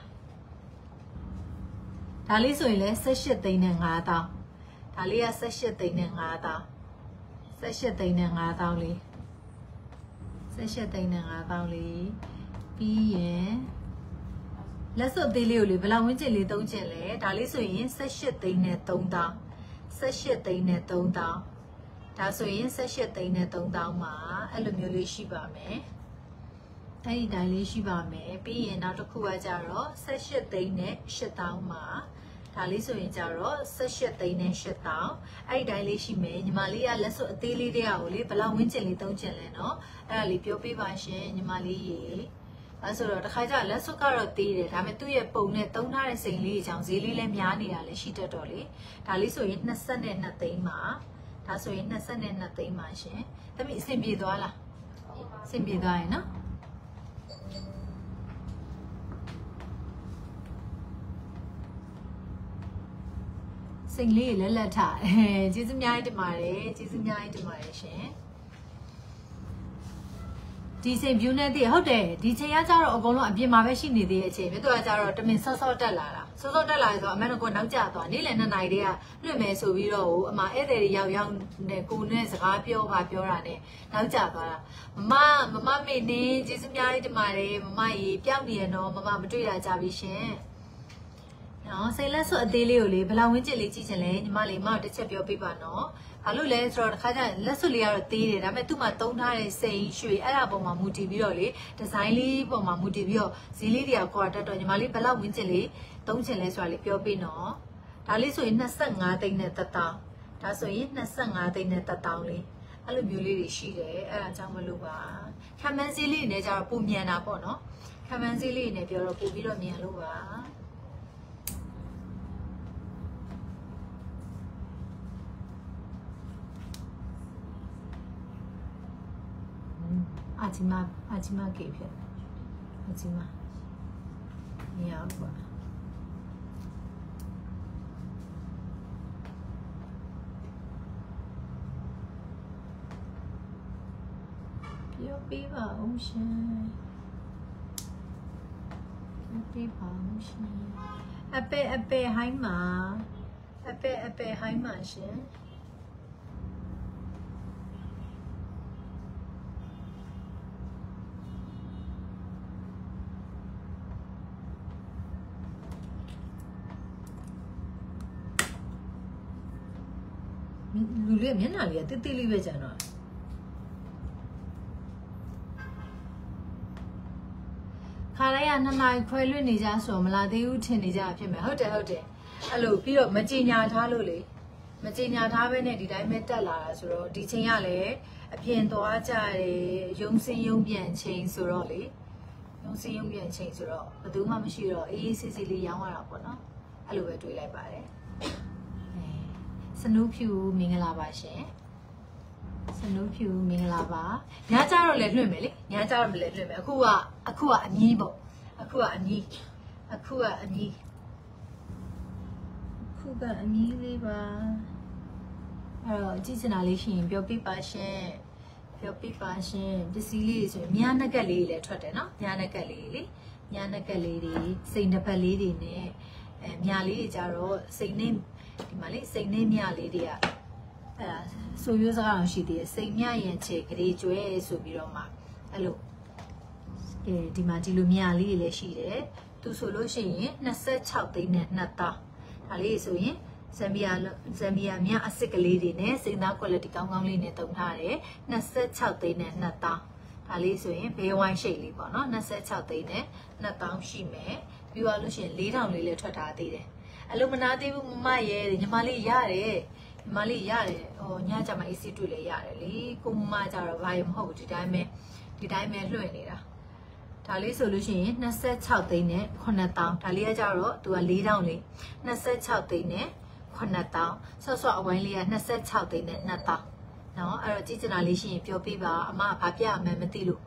ဒါလေးဆိုရင်လည်း18သိန်းနဲ့5000ဒါလေးက18သိန်းနဲ့5000 18သိန်းနဲ့5000လေး 18သိန်းနဲ့5000လေးပြီးရင်လက်စွပ်သေးလေးကိုလေဘယ်လောက်ဝင်းကျင်လေးသုံးကျင်လဲဒါလေးဆိုရင်18သိန်းနဲ့3000 18သိန်းနဲ့3000ဒါဆိုရင်18သိန်းနဲ့3000မှာအဲ့လိုမျိုးလေးရှိပါမယ်အဲ့ဒီတိုင်းလေးရှိပါမယ်ပြီးရင်နောက်တစ်ခုကကြတော့18သိန်းနဲ့8000မှာ ဒါလေးဆိုရင်ကြတော့18သိန်းနဲ့8000အဲ့ဒီတိုင်းလေးရှိမယ်ညီမလေးကလက်စွပ်အသေးလေးတရားကိုလေဘလောက်ဝင်းကျင်လေးသုံးကျင်လဲနော်အဲ့ဒါလေးပြောပြပါရှင်ညီမလေးရေအဲ့ဆိုတော့တခါကျလက်စွပ်ကတော့သေးတယ်ဒါပေမဲ့သူ့ရဲ့ပုံနဲ့သုံးထားတဲ့စိန်လေးကြောင့်ဈေးလေးလည်းများနေတာလည်းရှိတတ်တော့လေဒါလေးဆိုရင်22သိန်းပါဒါဆိုရင်22သိန်းပါရှင်တမိအဆင်ပြေသွားလားအဆင်ပြေသွားရင်နော် စိတ်လေးလက်လက်ထအဲကျေးဇူးများကြီးတင်ပါတယ်ကျေးဇူးများကြီးတင်ပါတယ်ရှင်ဒီချိန် view နဲ့တည်းဟုတ်တယ်ဒီချိန်ကကြတော့အကုန်လုံးအပြင်မှာပဲရှိနေသေးတဲ့အချိန်မြတ်သူကကြတော့တမင်ဆော့ဆော့တက်လာတာဆော့ဆော့တက်လာဆိုတော့အမေတို့ကနောက်ကျသွားနေ့လယ်နှစ်နာရီတည်းကလွတ်မယ်ဆိုပြီးတော့ဟိုအမဧည့်သည်တွေရောက်ရောက်နဲ့ကိုနဲ့စကားပြောပါပြောတာနဲ့နောက်ကျသွားတာမမမမမေနေကျေးဇူးများကြီးတင်ပါတယ်မမကြီးပျောက်နေရတော့မမမတွေ့ရကြပြီရှင် နော်စိတ်လက်စွပ်အသေးလေးကိုလေဘယ်လောက်ဝင်းကျစ်လေးကြည့်ချင်လဲညီမလေးမအောင်တစ်ချက်ပြောပြပါနော်ဘာလို့လဲဆိုတော့တစ်ခါကျရင်လက်စွပ်လေးကတော့သေးတယ်ဒါပေမဲ့သူ့မှာတုံးထားတဲ့စိန်ရွှေအဲ့ဒါပုံမှာမူတည်ပြီးတော့လေဒီဇိုင်းလေးပုံမှာမူတည်ပြီးတော့ဈေးလေးတွေကခေါ်တတ်တော့ညီမလေးဘယ်လောက်ဝင်းကျစ်လေးသုံးချင်လဲဆိုတာလေးပြောပြနော်ဒါလေးဆိုရင်25သိန်းနဲ့တက်တောင်းဒါဆိုရင်25သိန်းနဲ့တက်တောင်းလေးအဲ့လိုမျိုးလေးတွေရှိတယ်အဲ့ဒါကြောင့်မလို့ပါခံမန်းဈေးလေးနဲ့ကျတော့ပုံမြန်တာပေါ့နော်ခံမန်းဈေးလေးနဲ့ပြောတော့ပို့ပြီးတော့မြန်လို့ပါ အာဂျီမာအာဂျီမာကေဖြစ်အာဂျီမာမရဘူးကွာပြောပြပါဦးရှင်ပြောပြပါဦးရှင်အပေအပေဟိုင်းမှာအပေအပေဟိုင်းမှာရှင် လူလေးမျက်နှာလေးကတိတိလေးပဲကျန်တော့ခါလိုက်ရနှစ်နာရီခွဲလွတ်နေကြဆိုမလားသေးဘူးထင်နေကြဖြစ်မယ်ဟုတ်တယ်ဟုတ်တယ်အဲ့လိုပြီးတော့မကြင်ညာထားလို့လေမကြင်ညာထားပဲနဲ့ဒီတိုင်းပဲတက်လာတာဆိုတော့ဒီချိန်ကလည်းအပြင်သွားကြတယ်ရုံစင်းရုံပြန်ချိန်ဆိုတော့လေရုံစင်းရုံပြန်ချိန်ဆိုတော့ဘယ်သူမှမရှိတော့အေးအေးဆေးဆေးလေးရောင်းရတာပေါ့နော်အဲ့လိုပဲတွေးလိုက်ပါတယ် စနူးဖြူမင်္ဂလာပါရှင်စနူးဖြူမင်္ဂလာပါညကြတော့လည်းလွှင့်မယ်လေညကြတော့လည်းလွှင့်မယ်အခုကအခုကအမီးပေါ့အခုကအမီးအခုကအမီးအခုကအမီးလေးပါအဲ့တော့ကြည့်ချင်တာလေးရှိရင်ပြောပြပါရှင်ပြောပြပါရှင်ပစ္စည်းလေးတွေဆိုရင်မြားနက်ကက်လေးတွေလည်းထွက်တယ်နော်မြားနက်ကက်လေးတွေလေမြားနက်ကက်လေးတွေစိန်တစ်ပတ်လေးတွေနဲ့အဲမြားလေးတွေကြတော့စိန်နဲ့ ဒီမှာလေစိန်နဲ့မြားလေးတွေကအဲဒါဆိုရိုးစကားအောင်ရှိသေးတယ်စိန်မြရင်ချေကလေးကျွဲဆိုပြီးတော့မှအဲ့လိုအဲဒီမှာဒီလိုမြားလေးတွေလည်းရှိတယ်သူဆိုလို့ရှိရင်26သိန်းနဲ့2တောင်းဒါလေးဆိုရင်ဇမ်ဘီယာဇမ်ဘီယာမြအစ်စ်ကလေးတွေနဲ့စိန်သား quality ကောင်းကောင်းလေးနဲ့တုံထားတယ်26သိန်းနဲ့2တောင်းဒါလေးဆိုရင်ဘေးဝိုင်းရှိတ်လေးပေါ့နော်26သိန်းနဲ့2တောင်းရှိမယ်ပြီးသွားလို့ရှိရင်4000လေးလည်းထွက်ထားသေးတယ် အလိုမနာသေးဘူးမမရဲ့ညီမလေးရတယ်ညီမလေးရတယ်ဟိုညကြမှာ AC တွေ့လေရတယ်လေကိုမမကြတော့ဘာရမဟုတ်ဘူးဒီတိုင်းပဲဒီတိုင်းပဲလွှင့်နေတာဒါလေးဆိုလို့ရှိရင်26သိန်းနဲ့9000ဒါလေးကကြတော့သူက4000လေး26သိန်းနဲ့9000ဆော့ဆော့အဝိုင်းလေးက26သိန်းနဲ့2000နော်အဲ့တော့ကြည့်ကြတာလေးရှိရင်ပြောပြပါအမဘာပြအမှန်မသိလို့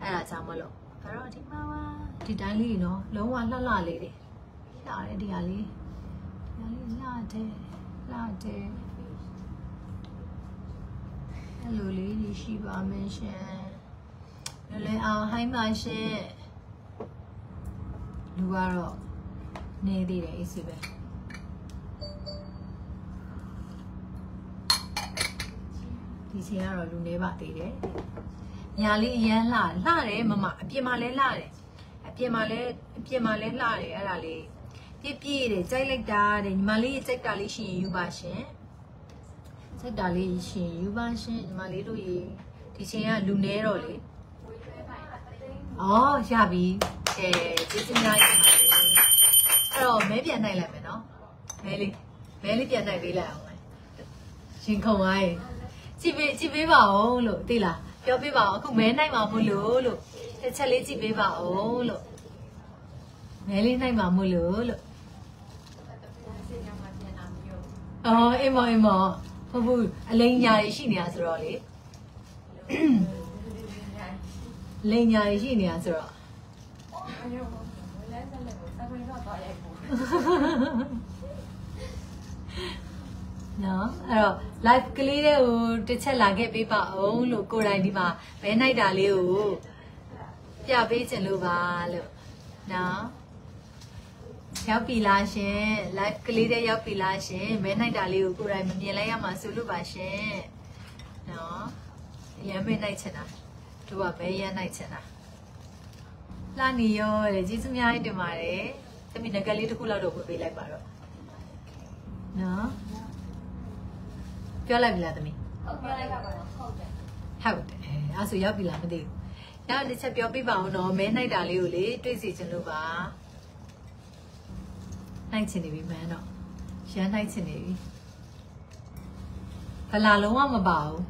အဲ့ဒါကြောင့်မလို့အဲ့တော့ဒီမှာပါဒီတိုင်းလေးနော်လုံးဝလှလှလေးတွေ လှတယ်ဒီဟာလေးဒီဟာလေးလှတယ်လှတယ်အဲ့လိုလေးကြီးရှိပါမယ်ရှင်လွယ်လွယ်အောင်ဟိုင်းပါရှင်လူကတော့နေသေးတယ်အေးစီပဲဒီချိန်ကတော့လူနေပါသေးတယ်ညာလေးအရန်လှလှတယ်မမအပြင်မှာလဲလှတယ်အပြင်မှာလဲအပြင်မှာလဲလှတယ်အဲ့ဒါလေး ပြည့်ပြည့်တယ်ကြိုက်လိုက်တာတဲ့ညီမလေးရဲ့ကြိုက်တာလေးရှိရင်ယူပါရှင်ကြိုက်တာလေးရှိရင်ယူပါရှင်ညီမလေးတို့ရေဒီချိန်ကလူနေတော့လေအော်ရပြီအဲကျေးဇူးများကြီးပါအဲ့တော့မဲပြန်နိုင်လိုက်မယ်နော်မဲလေးမဲလေးပြန်နိုင်ပေးလိုက်အောင်မယ်ရှင်ခုံသွားရင်ကြည့်ပေးကြည့်ပေးပါဦးလို့သိလားပြောပေးပါဦးအခုမဲနိုင်မှာမို့လို့လို့တစ်ချက်လေးကြည့်ပေးပါဦးလို့မဲလေးနိုင်မှာမို့လို့လို့ အော်အမအမဟုတ်ဘူးအလိန်ညာရရှိနေတာဆိုတော့လေလိန်ညာရရှိနေတာဆိုတော့နော်အဲ့တော့ live ကလေးတွေကိုတစ်ချက်လာခဲ့ပေးပါအောင်လို့ကိုယ်တိုင်ဒီမှာဘဲနိုင်တာလေးကိုပြပေးခြင်းလို့ပါလို့နော် ရောက်ပြီလားရှင် live ကလေးတွေရောက်ပြီလားရှင်ဘဲနိုင်တာလေးကိုကိုယ်တိုင်မမြင်လိုက်ရမှာဆိုလို့ပါရှင်နော်ရမ်းမေးနိုင်ချင်တာတို့ကဘဲရမ်းနိုင်ချင်တာလှနေရောတဲ့ကျေးဇူးများကြီးတင်ပါတယ်သမီးငကလေးတစ်ခုလောက်တော့ဝယ်ပေးလိုက်ပါတော့နော်ပြောလိုက်ပြီလားသမီးဟုတ်ပြောလိုက်ပါပါဟုတ်တယ်ဟုတ်တယ်အဲအဲ့ဆိုရောက်ပြီလားမသိဘူးနောက်တစ်ချက်ပြောပြပါအောင်နော်မဲနိုင်တာလေးကိုလေတွေးစီချင်လို့ပါ နိုင်ချင်နေပြီမန်းတော့ရမ်းနိုင်ချင်နေပြီဗလာလုံးဝမပါဘူး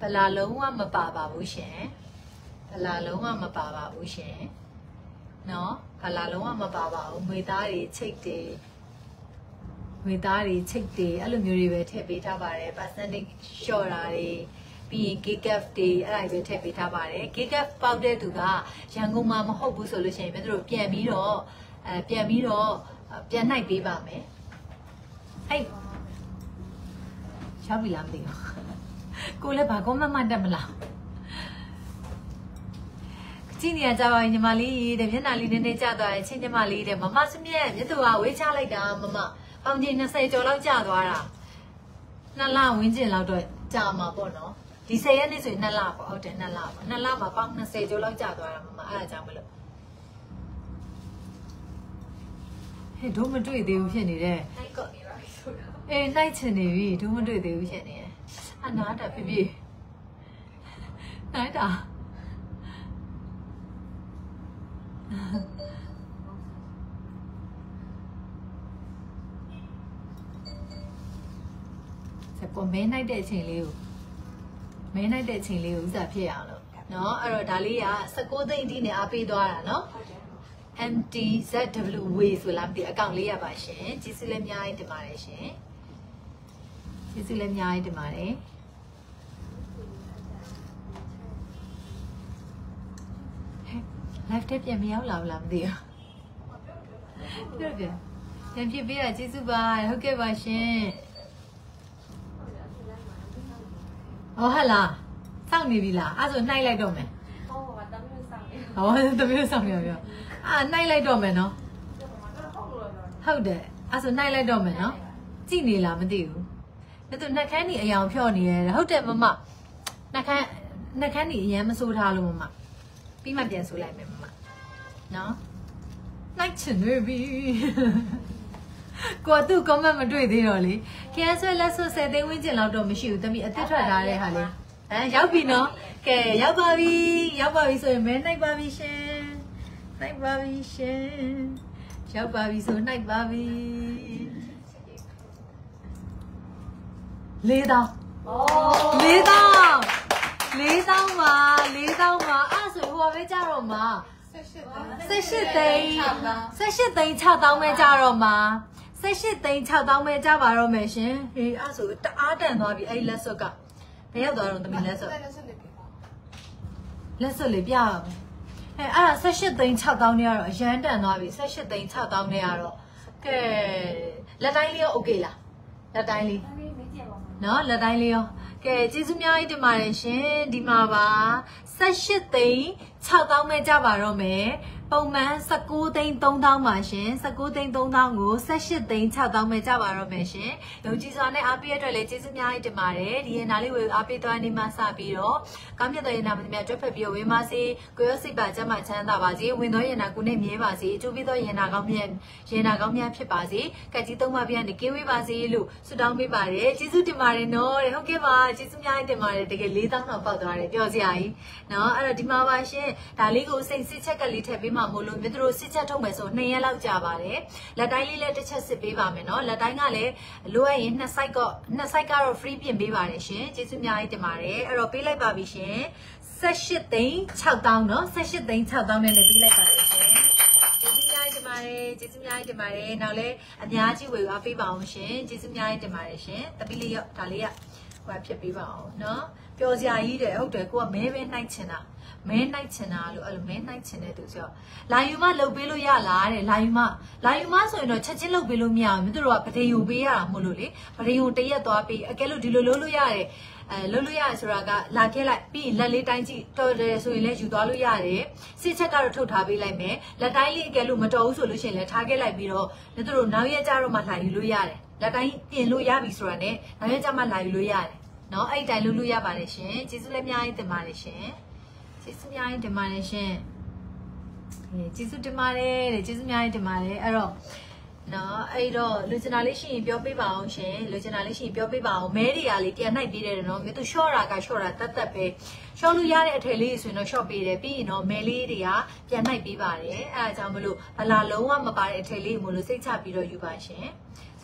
ဗလာလုံးဝမပါပါဘူးရှင်ဗလာလုံးဝမပါပါဘူးရှင်နော်ဗလာလုံးဝမပါပါဘူးငွေသားတွေချိတ်တွေငွေသားတွေချိတ်တွေအဲ့လိုမျိုးတွေပဲထည့်ပေးထားပါတယ် percentage လျှော့တာတွေပြီးရင် gigaf တွေအဲ့ဒါတွေပဲထည့်ပေးထားပါတယ် gigaf ပေါက်တဲ့သူကရန်ကုန်မှာမဟုတ်ဘူးဆိုလို့ရှိရင်မြတ်တို့ပြန်ပြီးတော့အဲပြန်ပြီးတော့ ပြန်နိုင်ပေးပါမယ်အဲ့ရောက်ပြီလားမသိဘူးကိုလည်းဘာကောမမှတ်တတ်မလားကြည့်နေရကြပါရင်ညီမလေးတဲ့မျက်နှာလေးနည်းနည်းကျသွားရင်ချင်းညီမလေးတဲ့မမစမြက်မြတ်သူကဝေးချလိုက်တာမမပေါင်ကြီး20ကျော်လောက်ကျသွားတာနှစ်လဝင်းကျင်လောက်တော့ကြာမှာပေါ့နော်ဒီ10ရက်နေ့ဆိုရင်နှစ်လပေါ့ဟုတ်တယ်နှစ်လပေါ့နှစ်လမှာပေါင်20ကျော်လောက်ကျသွားတာမမအဲ့ဒါကြောင့်မလို့ ဟဲ့တို့မတွေ့သေးဘူးဖြစ်နေတဲ့ နိုင်ကောနေပါပြီဆိုတာ အေးနိုင်ချင်နေပြီတို့မတွေ့သေးဘူးဖြစ်နေတယ်အနာတာပြပြနိုင်တာဆက်ပေါ်မဲနိုင်တဲ့အချိန်လေးကိုမဲနိုင်တဲ့အချိန်လေးကိုဥစားဖြစ်ရအောင်လို့เนาะအဲ့တော့ဒါလေးက16သိန်းအထိနဲ့အားပေးသွားတာเนาะ ဟုတ်တယ် MTZW way ဆိုလားမသိအကောင့်လေးရပါရှင်ကျေးဇူးလည်းအများကြီးတင်ပါတယ်ရှင်ကျေးဇူးလည်းအများကြီးတင်ပါတယ် live တက်ပြန်မရောက်လာဘူးလားမသိဘူးပြောပြန်ပြန်ဖြစ်ပေးတာကျေးဇူးပါဟုတ်ကဲ့ပါရှင်ဟောဟတ်လားစောင့်နေပြီလားအဲ့ဆိုနှိုက်လိုက်တော့မယ်ဟောပါတမျိုးဆောင်နေဟောတမီးဆောင်ပြောပြော အာနှိုက်လိုက်တော့မယ်နော်ဟုတ်လို့တော့ဟုတ်တယ်အဲ့ဆိုနှိုက်လိုက်တော့မယ်နော်ကြည့်နေလားမသိဘူးဒါသူနှက်ခမ်းနေအယောင်ဖြော့နေရတယ်ဟုတ်တယ်မမနှက်ခမ်းနှက်ခမ်းနေအရန်မဆိုးထားလို့မမပြီးမှပြန်ဆိုလိုက်မယ်မမနော်လိုက်ချင်နေပြီကိုကသူ့ comment မတွေ့သေးတော့လေ cancel လက်ဆွ10သိန်းဝန်းကျင်လောက်တော့မရှိဘူးတမီအသက်ထွက်ထားတဲ့ဟာလေဟမ်ရောက်ပြီနော်ကဲရောက်ပါပြီရောက်ပါပြီဆိုရင်မဲနိုင်ပါပြီရှင် နိုင်ပါပြီရှင်ရောက်ပါပြီဆိုနိုင်ပါပြီလေးတောင်းဩလေးတောင်းလေးတောင်းပါလေးတောင်းပါအဲ့ဆိုဟိုပဲကြတော့မှာ18သိန်း18သိန်း6တောင်းပဲကြတော့မှာ18သိန်း6တောင်းပဲကြပါတော့မယ်ရှင်ဟေးအဲ့ဆိုတအားတန်သွားပြီအဲ့ဒီလက်စွပ်ကဘယ်ရောက်သွားတော့သမီးလက်စွပ်လက်စွပ်လေးပြရမယ် အဲအဲ့ဒါ18သိန်း6000နဲ့ကတော့အရန်တန်သွားပြီ18သိန်း6000နဲ့ကတော့ကဲလက်တိုင်းလေးရော okay လားလက်တိုင်းလေးနော်လက်တိုင်းလေးရောကဲကျေးဇူးများကြီးတင်ပါတယ်ရှင်ဒီမှာပါ18သိန်း 6000ပဲကြပါတော့မယ်ပုံမှန်19သိန်း3000ပါရှင်19သိန်း3000ကို18သိန်း6000ပဲကြပါတော့မယ်ရှင်ယုံကြည်စွာနဲ့အားပေးရတဲ့အတွက်လည်းကျေးဇူးများကြီးတင်ပါတယ်ဒီရနာလေးကိုအားပေးသွားနေမှစပြီးတော့ကောင်းမြတ်တဲ့ရနာမများကြွက်ဖက်ပြီးဝင်းပါစေကိုရောစိတ်ပါကျမ်းမာချမ်းသာပါစေဝင်သောရနာကိုနဲ့မြဲပါစေအကျိုးပေးသောရနာကောင်းမြတ်ရနာကောင်းများဖြစ်ပါစေကက်ကြီးသုံးပါးပြကနေကင်းဝေးပါစေလို့ဆုတောင်းပေးပါတယ်ကျေးဇူးတင်ပါတယ်နော်တဲ့ဟုတ်ကဲ့ပါကျေးဇူးများကြီးတင်ပါတယ်တကယ်၄000တော့ပေါက်သွားတယ်ပျော်စရာကြီးနော်အဲ့တော့ဒီမှာပါရှင်ဒါလေးကိုစိတ်စစ်ချက်ကလေးထည့်ပေးမှမို့လို့မြတ်တို့စစ်ချက်ထုတ်မယ်ဆို2ရက်လောက်ကြာပါတယ်လက်တိုင်းလေးလည်းတစ်ချက်စစ်ပေးပါမယ်နော်လက်တိုင်းကလည်းလိုအပ်ရင်နှစ် site ကနှစ် site ကတော့ free ပြင်ပေးပါတယ်ရှင်ကျေးဇူးများကြီးတင်ပါတယ်အဲ့တော့ပေးလိုက်ပါပြီရှင်18သိန်း6000เนาะ18သိန်း6000နဲ့လည်းပေးလိုက်ပါတယ်ရှင်ကျေးဇူးများကြီးတင်ပါတယ်ကျေးဇူးများကြီးတင်ပါတယ်နောက်လည်းအများကြီးဝေအားပေးပါအောင်ရှင်ကျေးဇူးများကြီးတင်ပါတယ်ရှင်တပီလေးရောဒါလေးကဟိုဖြစ်ပေးပါအောင်เนาะပျော်စရာကြီးတယ်ဟုတ်တယ်ကိုကမဲပဲနှိုက်ချင်တာ မဲနှိုက်ချင်တာလို့အဲ့လိုမဲနှိုက်ချင်တဲ့သူဆိုတော့လာယူမလုတ်ပေးလို့ရလားတဲ့လာယူမလာယူမဆိုရင်တော့ချက်ချင်းလုတ်ပေးလို့မရဘူးမြို့တို့ကပဒေယူပေးရတာမို့လို့လေပဒေယူတရက်သွားပေးအကဲလို့ဒီလိုလုပ်လို့ရတယ်အဲလုပ်လို့ရတယ်ဆိုတာကလာခဲ့လိုက်ပြီးလက်လေးတိုင်းကြည့်တော်တယ်ဆိုရင်လည်းယူသွားလို့ရတယ်စစ်ချက်ကတော့ထုတ်ထားပေးလိုက်မယ်လက်တိုင်းလေးအကဲလို့မတော်ဘူးဆိုလို့ရှိရင်လည်းထားခဲ့လိုက်ပြီးတော့မြို့တို့နောက်ရက်ကျတော့မှလာယူလို့ရတယ်လက်တိုင်းပြင်လို့ရပြီဆိုတာ ਨੇ နောက်ရက်ကျမှလာယူလို့ရတယ်နော်အဲ့ဒီတိုင်လုပ်လို့ရပါတယ်ရှင်ကျေးဇူးလည်းအများကြီးတင်ပါတယ်ရှင် ကျေးဇူးအများကြီးတင်ပါတယ်ရှင်အဲကျေးဇူးတင်ပါတယ်တဲ့ကျေးဇူးအများကြီးတင်ပါတယ်အဲ့တော့နော်အဲ့တော့လူချင်တာလေးရှိရင်ပြောပေးပါအောင်ရှင်လူချင်တာလေးရှိရင်ပြောပေးပါအောင်မဲတွေကလေးပြန်နှိုက်ပေးတယ်နော်မြေသူရှော့တာကရှော့တာတတ်တတ်ပဲရှော့လို့ရတဲ့အထည်လေးဆိုရင်တော့ရှော့ပေးတယ်ပြီးရင်တော့မဲလေးတွေကပြန်နှိုက်ပေးပါတယ်အဲ့ဒါကြောင့်မလို့ဗလာလုံးဝမပါတဲ့အထည်လေးမို့လို့စိတ်ချပြီးတော့ယူပါရှင်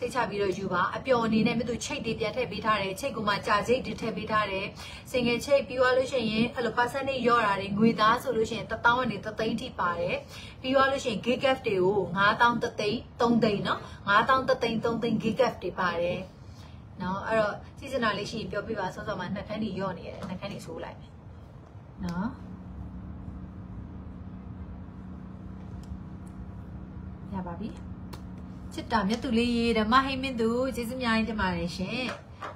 စိတ်ချပြီးတော့ယူပါအပျော်အနေနဲ့မြသူချိတ်တွေပြန်ထည့်ပေးထားတယ်ချိတ်ကမှကြာချိတ်တွေထည့်ပေးထားတယ်စင်ငယ်ချိတ်ပြီးသွားလို့ရှိရင်အဲ့လို percentage ရော့တာတွေငွေသားဆိုလို့ရှိရင်1000ကနေ3000ထိပါတယ်ပြီးသွားလို့ရှိရင် gigaf တွေကို9000 3000 3သိန်းเนาะ9000 3000 3သိန်း gigaf တွေပါတယ်เนาะအဲ့တော့စီစဉ်တာလေးရှိရင်ပြောပြပါစောစောမှာနှစ်ခန်းကြီးရော့နေရတယ်နှစ်ခန်းကြီးဆိုးလိုက်မယ်เนาะရပါပြီ ချစ်တာမြတ်သူလေးရေဓမ္မဟိမင်းသူကျေးဇူးများကြီးတင်ပါတယ်ရှင်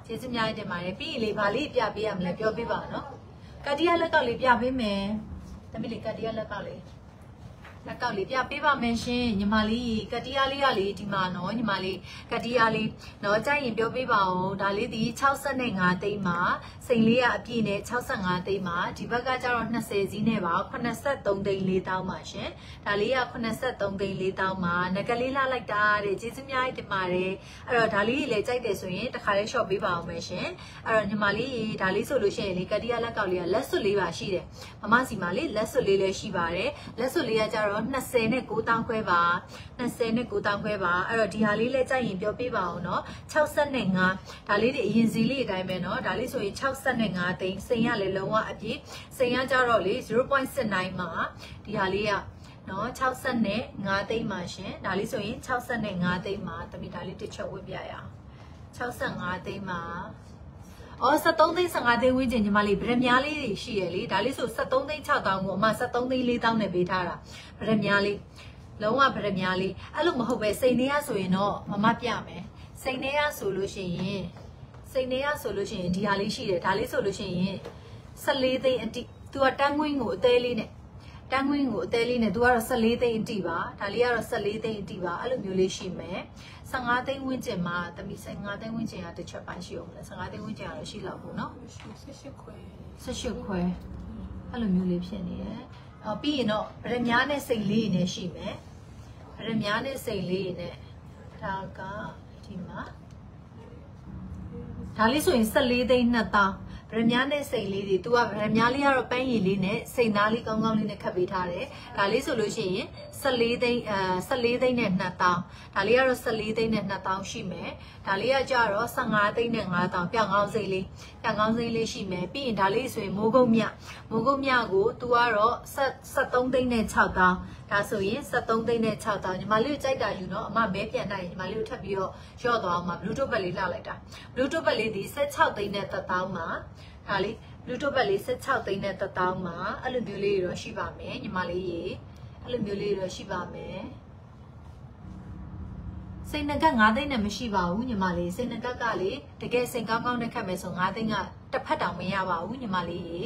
ကျေးဇူးများကြီးတင်ပါတယ်ပြီးရင်လေဗာလေးပြပေးရမလဲပြောပြပါနော်ကတိယလက်ကောက်လေးပြပေးမယ်တမီးလေးကတိယလက်ကောက်လေး လက်ကောက်လေးပြပေးပါမယ်ရှင်ညီမလေးကတိယလေးရလေးဒီမှာနော်ညီမလေးကတိယလေးနော်ကြိုက်ရင်ပြောပေးပါဦးဒါလေးဒီ65သိန်းမှာစိန်လေးကအပြည့်နဲ့65သိန်းမှာဒီဘက်ကကျတော့20စီးနဲ့ပါ83သိန်း4တောင်းပါရှင်ဒါလေးက83သိန်း4တောင်းမှာငကလေးလာလိုက်တာတဲ့ကျေးဇူးများတင်ပါတယ်အဲ့တော့ဒါလေးကြီးလည်းကြိုက်တယ်ဆိုရင်တခါလေး short ပေးပါအောင်မယ်ရှင်အဲ့တော့ညီမလေးဒါလေးဆိုလို့ရှိရင်လေကတိယလက်ကောက်လေးကလက်စွပ်လေးပါရှိတယ်မမစီမှာလေလက်စွပ်လေးလည်းရှိပါတယ်လက်စွပ်လေးကကျတော့20နဲ့9တောင်းခွဲပါ20နဲ့9တောင်းခွဲပါအဲ့တော့ဒီဟာလေးလည်းကြိုက်ရင်ပြောပြပါအောင်နော်65ဒါလေးတွေအရင်စီလေးအတိုင်းပဲနော်ဒါလေးဆိုရင်65သိန်းစိန်ရလည်းလုံးဝအပြည့်စိန်ရကြတော့လေ0.69မှာဒီဟာလေးကနော်60နဲ့5သိန်းမှာရှင်ဒါလေးဆိုရင်60နဲ့5သိန်းမှာတပိဒါလေးတစ်ချက်ဝတ်ပြရအောင်65သိန်းမှာ အော်73သိန်း15သိန်းဝင်းကျင်ညီမလေးဗရမားလေးတွေရှိရလေဒါလေးဆို73သိန်း6000ကိုအမ73သိန်း4000နဲ့ပေးထားတာဗရမားလေးလုံးဝဗရမားလေးအဲ့လိုမဟုတ်ပဲစိန်နေရဆိုရင်တော့မမပြမယ်စိန်နေရဆိုလို့ရှိရင်စိန်နေရဆိုလို့ရှိရင်ဒီဟာလေးရှိတယ်ဒါလေးဆိုလို့ရှိရင်14သိန်းအတိသူကတန်းငွင်းကိုအသေးလေးနဲ့တန်းငွင်းကိုအသေးလေးနဲ့သူကတော့14သိန်းအတိပါဒါလေးကတော့14သိန်းအတိပါအဲ့လိုမျိုးလေးရှိမယ် 15သိန်းဝန်းကျင်မှာတမီ15သိန်းဝန်းကျင်ကတစ်ချက်ပိုင်းရှိအောင်လဲ15သိန်းဝန်းကျင်ကတော့ရှိလောက်ဘူးเนาะ 18ခွဲ 18ခွဲအဲ့လိုမျိုးလေးဖြစ်နေတယ်အော်ပြီးရင်တော့ဗရမ ्या နဲ့စိတ်လေးနဲ့ရှိမယ်ဗရမ ्या နဲ့စိတ်လေးနဲ့ဒါကဒီမှာဒါလေးဆိုရင်14သိန်း2000ဗရမ ्या နဲ့စိတ်လေးတွေ तू ကဗရမ ्या လေးကတော့ပန်းရည်လေးနဲ့စိတ်သားလေးကောင်းကောင်းလေးနဲ့ခတ်ပေးထားတယ်ဒါလေးဆိုလို့ရှိရင် 14သိန်းအဲ14သိန်းနဲ့2000ဒါလေးကတော့14သိန်းနဲ့2000ရှိမယ်ဒါလေးကကြတော့15သိန်းနဲ့9000ပြောင်းကောင်းစိတ်လေးပြောင်းကောင်းစိတ်လေးရှိမယ်ပြီးရင်ဒါလေးဆိုရင်မိုးကုတ်မြမိုးကုတ်မြကို तू ကတော့73သိန်းနဲ့6000ဒါဆိုရင်73သိန်းနဲ့6000ညီမလေးကိုကြိုက်တာယူတော့အမမဲပြန်နိုင်ညီမလေးကိုထပ်ပြီးတော့ရော့သွားအောင်မှာ Bluetooth ဘက်လေးလှလိုက်တာ Bluetooth ဘက်လေးဒီ16သိန်းနဲ့1000မှာဒါလေး Bluetooth ဘက်လေး16သိန်းနဲ့1000မှာအဲ့လိုမျိုးလေးတွေတော့ရှိပါမယ်ညီမလေးရေ အဲ့လိုမျိုးလေးတွေတော့ရှိပါမယ်စိတ်နှကတ်9သိန်းနဲ့မရှိပါဘူးညီမလေးစိတ်နှကတ်ကလေတကယ်စိတ်ကောင်းကောင်းနဲ့ခတ်မယ်ဆို9သိန်းကတစ်ဖက်တောင်မရပါဘူးညီမလေးရေ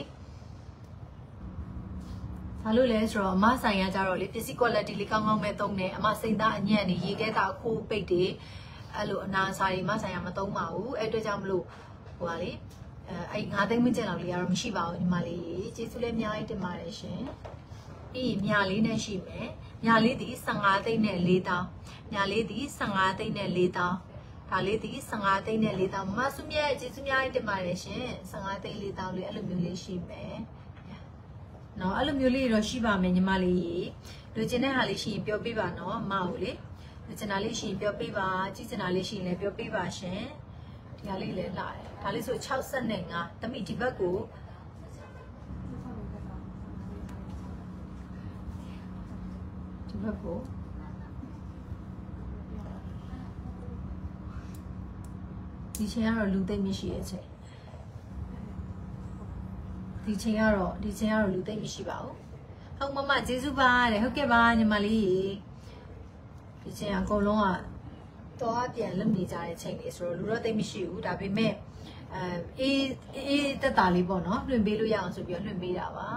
ဘာလို့လဲဆိုတော့အမဆိုင်ရကြတော့လေပစ္စည်း quality လေးကောင်းကောင်းပဲသုံးတယ်အမစိတ်သားအညံ့နေရေခဲတာခိုးပိတ်တယ်အဲ့လိုအနာစာတွေမဆိုင်ရမသုံးပါဘူးအဲ့အတွက်ကြောင့်မလို့ဟိုပါလေအဲအဲ့9သိန်းမကျင်လောက်လေးကတော့မရှိပါဘူးညီမလေးရေကျေးဇူးလည်းအများကြီးတင်ပါတယ်ရှင် ပြီးမြာလေးနဲ့ရှိမယ်မြာလေးဒီ15သိန်းနဲ့4တောင်းမြာလေးဒီ15သိန်းနဲ့4တောင်းဒါလေးဒီ15သိန်းနဲ့4တောင်းမမဆုမြတ်ကျေးဇူးများတင်ပါတယ်ရှင်15သိန်း4တောင်းလေးအဲ့လိုမျိုးလေးရှိမယ်နော်အဲ့လိုမျိုးလေးတော့ရှိပါမယ်ညီမလေးရေလူကျင်တဲ့ဟာလေးရှိရင်ပြောပြပါနော်အမကိုလေလူကျင်တာလေးရှိရင်ပြောပြပါကြည့်ကျင်တာလေးရှိရင်လည်းပြောပြပါရှင်ဒီဟာလေးလည်းလာတယ်ဒါလေးဆို65တမိဒီဘက်ကို ဘက်ကိုဒီချိန်ကတော့လူသိမ့်မရှိရဲ့ချိန်ဒီချိန်ကတော့ဒီချိန်ကတော့လူသိမ့်မရှိပါဘူးဟုတ်မမကျေးဇူးပါတဲ့ဟုတ်ကဲ့ပါညီမလေးဒီချိန်ကအကုန်လုံးကတော့ပြန်လုံနေကြတဲ့ချိန်လေးဆိုတော့လူတော့သိမ့်မရှိဘူးဒါပေမဲ့အဲအေးအေးတက်တာလေးပေါ့နော်လွှင့်ပေးလို့ရအောင်ဆိုပြီးတော့လွှင့်ပေးတာပါ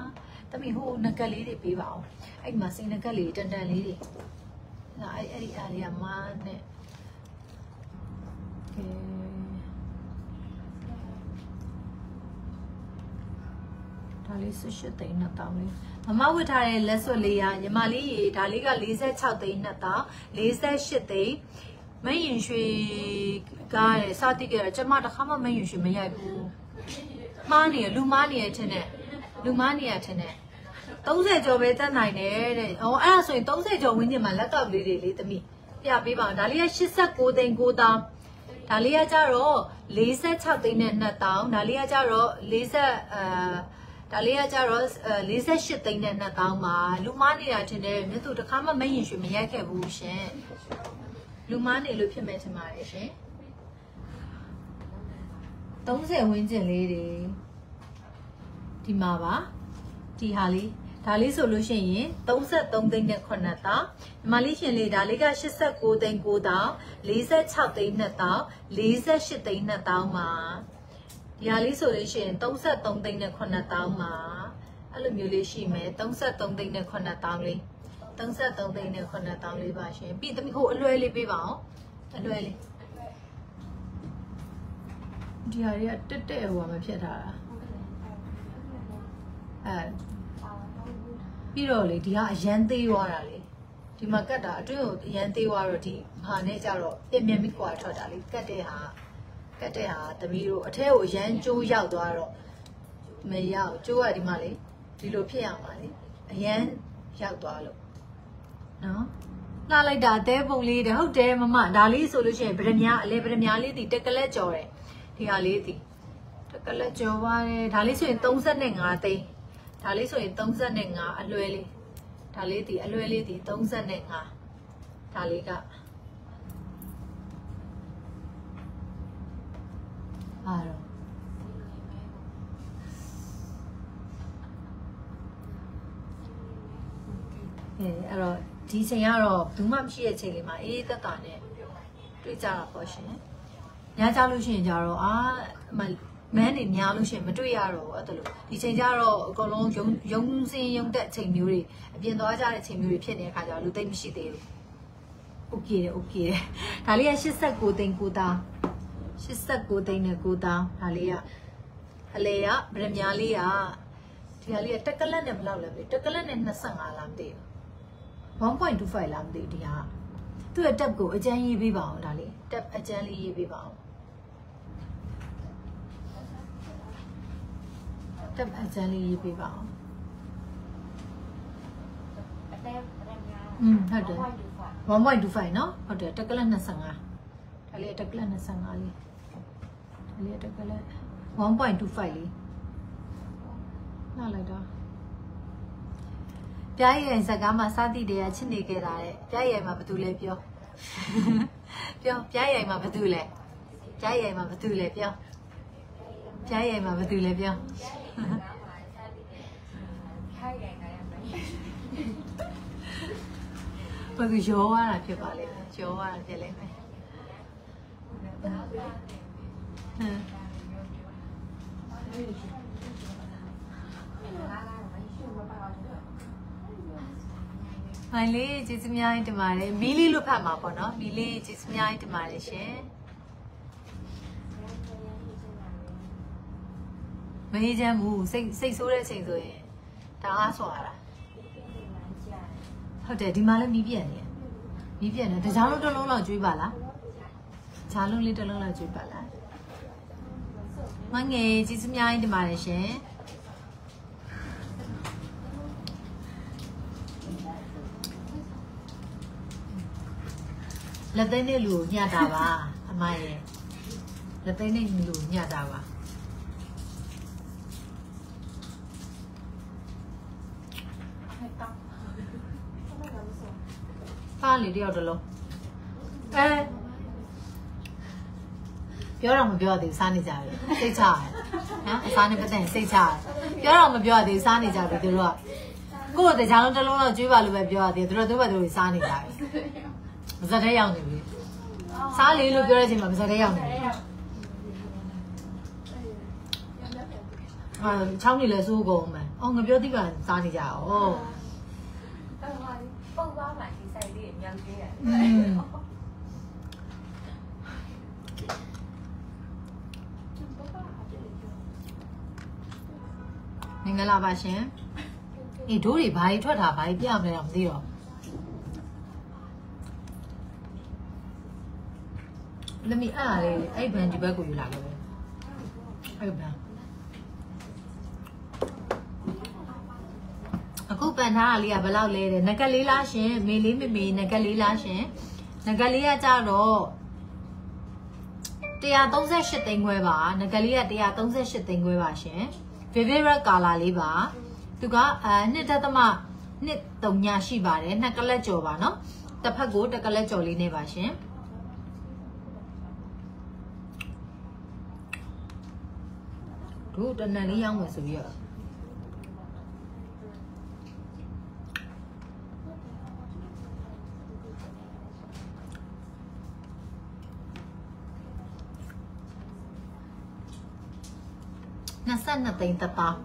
တမီဟိုနကက်လေးတွေပေးပါအောင်အဲ့မှာစိန်နကက်လေးတန်တန်လေးတွေအဲ့အဲ့ဒီအားလေးကမနဲ့ကဲဒါလေး18သိန်းနဲ့တောင်းလေးမမဝတ်ထားတဲ့လက်စွပ်လေးကညီမလေးရေဒါလေးက46သိန်းနှစ်တောင်48သိန်းမင်းရင်ရွှေကားရဲ့စတိကရကျမတစ်ခါမှမင်းရင်ရွှေမရိုက်ဘူးမှားနေရလူမားနေရထင်တယ်လူမားနေရထင်တယ် 30ကျော်ပဲတက်နိုင်တယ်တဲ့ဟောအဲ့ဒါဆိုရင်30ကျော်ဝင်းကျင်မှာလက်ကောက်လေးတွေလေးသမီးပြပေးပါအောင်ဒါလေးက89သိန်း9တောင်ဒါလေးကကြတော့46သိန်းနဲ့2တောင်ဒါလေးကကြတော့40အာဒါလေးကကြတော့48သိန်းနဲ့2တောင်းပါလူမားနေတာထင်တယ်မြတ်သူတစ်ခါမှမရင်ရွှေမရိုက်ခဲ့ဘူးရှင်လူမားနေလို့ဖြစ်မဲ့ထင်ပါတယ်ရှင်30ဝန်းကျင်လေးတွေဒီမှာပါဒီဟာလေး ဒါလေးဆိုလို့ရှိရင်33သိန်းနဲ့9တောင်းဒီမှာလေးရှင်လေးဒါလေးက89သိန်း9တောင်း46သိန်း2တောင်း48သိန်း2တောင်းပါဒီဟာလေးဆိုလို့ရှိရင်33သိန်းနဲ့9တောင်းပါအဲ့လိုမျိုးလေးရှိမယ်33သိန်းနဲ့9တောင်းလေး33သိန်းနဲ့9တောင်းလေးပါရှင်ပြီးသမီးဟိုအလွယ်လေးပေးပါအောင်အလွယ်လေးဒီဟာတွေကတက်တက်ဟိုမှာဖြစ်ထားတာအဲ ပြီးတော့လေဒီကအရန်သေးသွားတာလေဒီမှာကတ်တာအတွင်းကိုအရန်သေးသွားတော့ဒီဟာနဲ့ကြတော့ပြင်းပြင်းပြီးကွာထွက်တာလေကတ်တဲ့ဟာကတ်တဲ့ဟာသမီးတို့အထဲကိုအရန်ကျိုးရောက်သွားတော့မရောက်ကျိုးကဒီမှာလေဒီလိုဖြစ်ရမှာလေအရန်ရောက်သွားလို့နော်လှလိုက်တာအသေးပုံလေးတဲ့ဟုတ်တယ်မမဒါလေးဆိုလို့ရှိရင်ဗရမ ्या အလဲဗရမ ्या လေးတီတက်ကလက်ကြော်တယ်ဒီဟာလေးတီတက်ကလက်ကြော်ပါတယ်ဒါလေးဆိုရင်35သိန်း ဒါလေးဆိုရင်35အလွယ်လေးဒါလေးတီအလွယ်လေးတီ35ဒါလေးကအားတော့အဲအဲ့တော့ဒီချိန်ကတော့ဘူးမှမရှိတဲ့ချိန်လေးမှာအေးသက်တာနဲ့တွေ့ကြတာပေါ့ရှင်ညကြလို့ရှိရင်ကြတော့အာ မမန်းနေများလို့ရှိရင်မတွေ့ရတော့ဘူးအဲ့ဒါလို့ဒီချိန်ကျတော့အကုန်လုံးယုံယုံစင်းယုံတဲ့ချိန်မျိုးတွေအပြင်သွားကြတဲ့ချိန်မျိုးတွေဖြစ်နေတဲ့ခါကျတော့လူသိမ့်မရှိသေးဘူးโอเคတယ်โอเคတယ်ဒါလေးက89သိန်း9တောင်း89သိန်းနဲ့9တောင်းဒါလေးကအလေကဗရမ ्या လေးကဒီဟာလေးကတက်ကလက်နဲ့ဘယ်လောက်လဲမသိတက်ကလက်နဲ့25လားမသိဘူး1.25လားမသိဘူးဒီဟာသူ့ရဲ့ tab ကိုအကျန်းရေးပေးပါအောင်ဒါလေး tab အကျန်းလေးရေးပေးပါအောင် tab အကျန်းလေးရေးပေးပါအောင် အတဲရံညာ อืมဟုတ်တယ် 1.5 1.25เนาะဟုတ်တယ်တက်ကလက်25ဒါလေးတက်ကလက်25လေးဒါလေးတက်ကလက်1.25လေးနားလိုက်တော့ပြားရင်စကားမှာစသည်တွေကချစ်နေခဲ့တာတဲ့ပြားရင်မှာဘာတူလဲပြောပြောပြားရင်မှာဘာတူလဲပြားရင်မှာဘာတူလဲပြောပြားရင်မှာဘာတူလဲပြော ခိုင်ရိုင်ခိုင်ရမယ်ဘာလို့ရောရတာဖြစ်ပါလိမ့်မယ်ရောရတာဖြစ်လိမ့်မယ်ဟမ်မိုင်လေးကျေးဇူးများတင်ပါတယ်မီလီလို့ဖတ်မှာပေါ့နော်မီလီကျေးဇူးများတင်ပါတယ်ရှင် မအေးချမ်းဘူးစိတ်စိတ်ဆိုးတဲ့အချိန်ဆိုရင်ဒါအားဆွာတာဟုတ်တယ်ဒီမှာလည်းမီးပြက်နေတယ်မီးပြက်နေတကြားလုံးတစ်လုံးလောက်ကျွေးပါလားဂျားလုံးလေးတစ်လုံးလောက်ကျွေးပါလားမငယ်ကျေးဇူးများတင်ပါတယ်ရှင်လက်သိမ်းတဲ့လူကိုညှတာပါအမရဲ့လက်သိမ်းတဲ့လူကိုညှတာပါ ခိုင်တောက်ဘာလို့လဲဆို ဖားလေတယောက်တစ်လုံးအဲပြောတော့မပြောသေးဘူးစားနေကြတယ်စိတ်ချရတယ်နော်အစားနဲ့ပတ်သက်ရင်စိတ်ချရတယ်ပြောတော့မပြောသေးဘူးစားနေကြတယ်သူတို့ကကိုယ့်တဲ့ချောင်းတစ်လုံးလောက်ကျွေးပါလို့ပဲပြောရသေးတယ်သူတို့သူ့ဘက်သူတို့စားနေကြတယ်မစတဲ့ရောက်နေပြီစားလေလို့ပြောတဲ့အချိန်မှာမစတဲ့ရောက်နေပြီအာချောင်းနေလဲစိုးကုန်မယ်အော်ငါပြောသိပါစားနေကြအောင်တော့ဟာ ပုံသွားမှဒီဆိုင်လေးညောင်သေးတယ်อืมမင်္ဂလာပါရှင်အေးဒိုးတွေဘာကြီးထွက်တာဘာကြီးပြမလဲတော့မသိတော့လမီအားလေအဲ့ဘန်ဒီဘက်ကိုယူလာခဲ့ပဲအဲ့ဘန်အခု ပန်ထားတာလေးကဘယ်လောက်လဲတဲ့ငကလေးလားရှင်မေလေးမေမေငကလေးလားရှင်ငကလေးကကြတော့138သိန်းခွဲပါငကလေးက138သိန်းခွဲပါရှင် favorite color လေးပါသူကအဲနှစ်တသမနှစ်တုံညာရှိပါတယ်နှစ်ကလက်ကြော်ပါနော်တစ်ဖက်ကိုတစ်ကလက်ကြော်လေးနေပါရှင်တို့တနန်လေးရောင်းမယ်ဆိုပြီးတော့ 22သိန်းတသား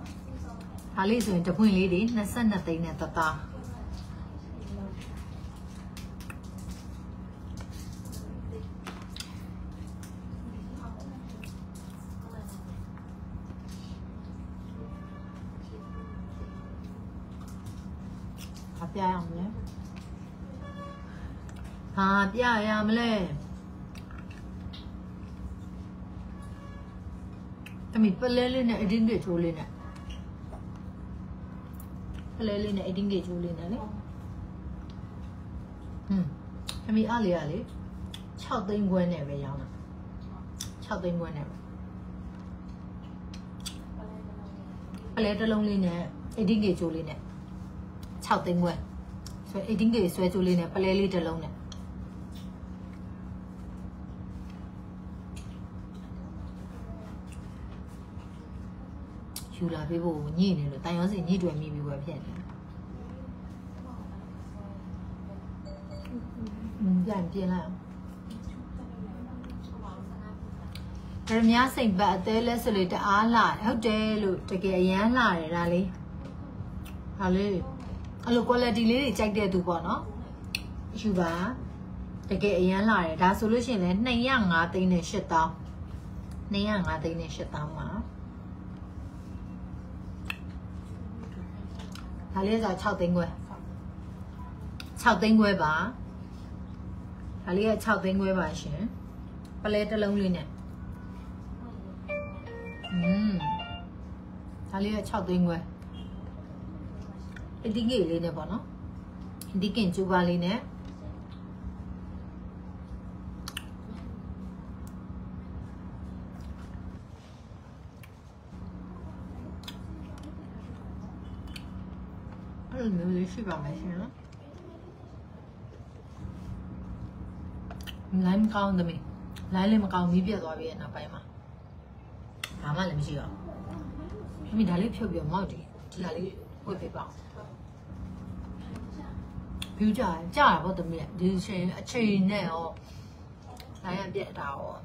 ဒါလေးဆိုရင်တပွင့်လေးတွေ22သိန်းနဲ့တသားဘာပြရအောင်လဲဟာပြရမလဲ တမီပလဲလေးနဲ့အတင်းတွေချိုးလေးနဲ့ပလဲလေးနဲ့အတင်းတွေချိုးလေးနဲ့လေဟွန်းတမီအားလေးရလေ6သိန်းခွဲနဲ့ပဲရောင်းတာ6သိန်းခွဲနဲ့ပဲပလဲတစ်လုံးလေးနဲ့အတင်းတွေချိုးလေးနဲ့6သိန်းခွဲဆွဲအတင်းတွေဆွဲချိုးလေးနဲ့ပလဲလေးတစ်လုံးနဲ့ ယူလာပေးဖို့ညှိနေလို့တန်ရောစီညှိတွယ်မိပြီးပဲဖြစ်နေอืมပြန်ပြင်လိုက်ရမများစိတ်ပတ်အသေးလဲဆိုလေတအားလာဟုတ်တယ်လို့တကယ်အရန်လာတယ်ဒါလေးဒါလေးအဲ့လို quality လေးတွေကြိုက်တဲ့သူပေါ့နော်ယူပါတကယ်အရန်လာတယ်ဒါဆိုလို့ရှိရင်လည်း205သိန်းနဲ့8000 205သိန်းနဲ့8000ပါ ဒါလေးဆို6သိန်းခွဲ6သိန်းခွဲပါဒါလေးက6သိန်းခွဲပါရှင်ပလဲတစ်လုံးလေးနဲ့อืมဒါလေးက6သိန်းခွဲအဒီကေလေးနဲ့ပေါ့နော်အဒီကင်ကျူပါလေးနဲ့အဲ့လိုမျိုးလေးရှိပါမယ်ရှင်နော် လိုင်းမကောင်းသမီးလိုင်းလည်းမကောင်းမီးပြတ်သွားပြီရဲ့နောက်ပိုင်းမှာဘာမှလည်းမရှိတော့ဘူးမိဒါလေးဖြုတ်ပြီးတော့မောက်တယ်ဒီဟာလေးဝတ်ပေးပါဖြူကြကြတာပေါ့သမီးဒီအချိန်အချိန်နဲ့ရောလိုင်းရပြတ်တာရော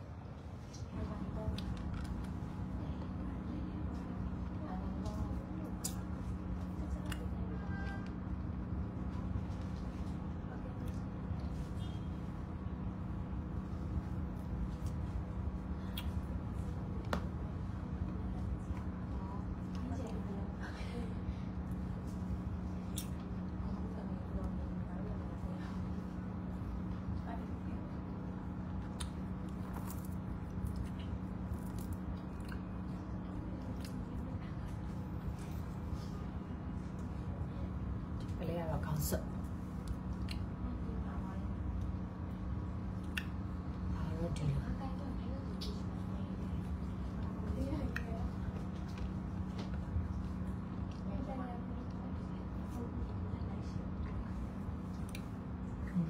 ကလေးကတော့ခေါင်းဆက်အားရဒီလို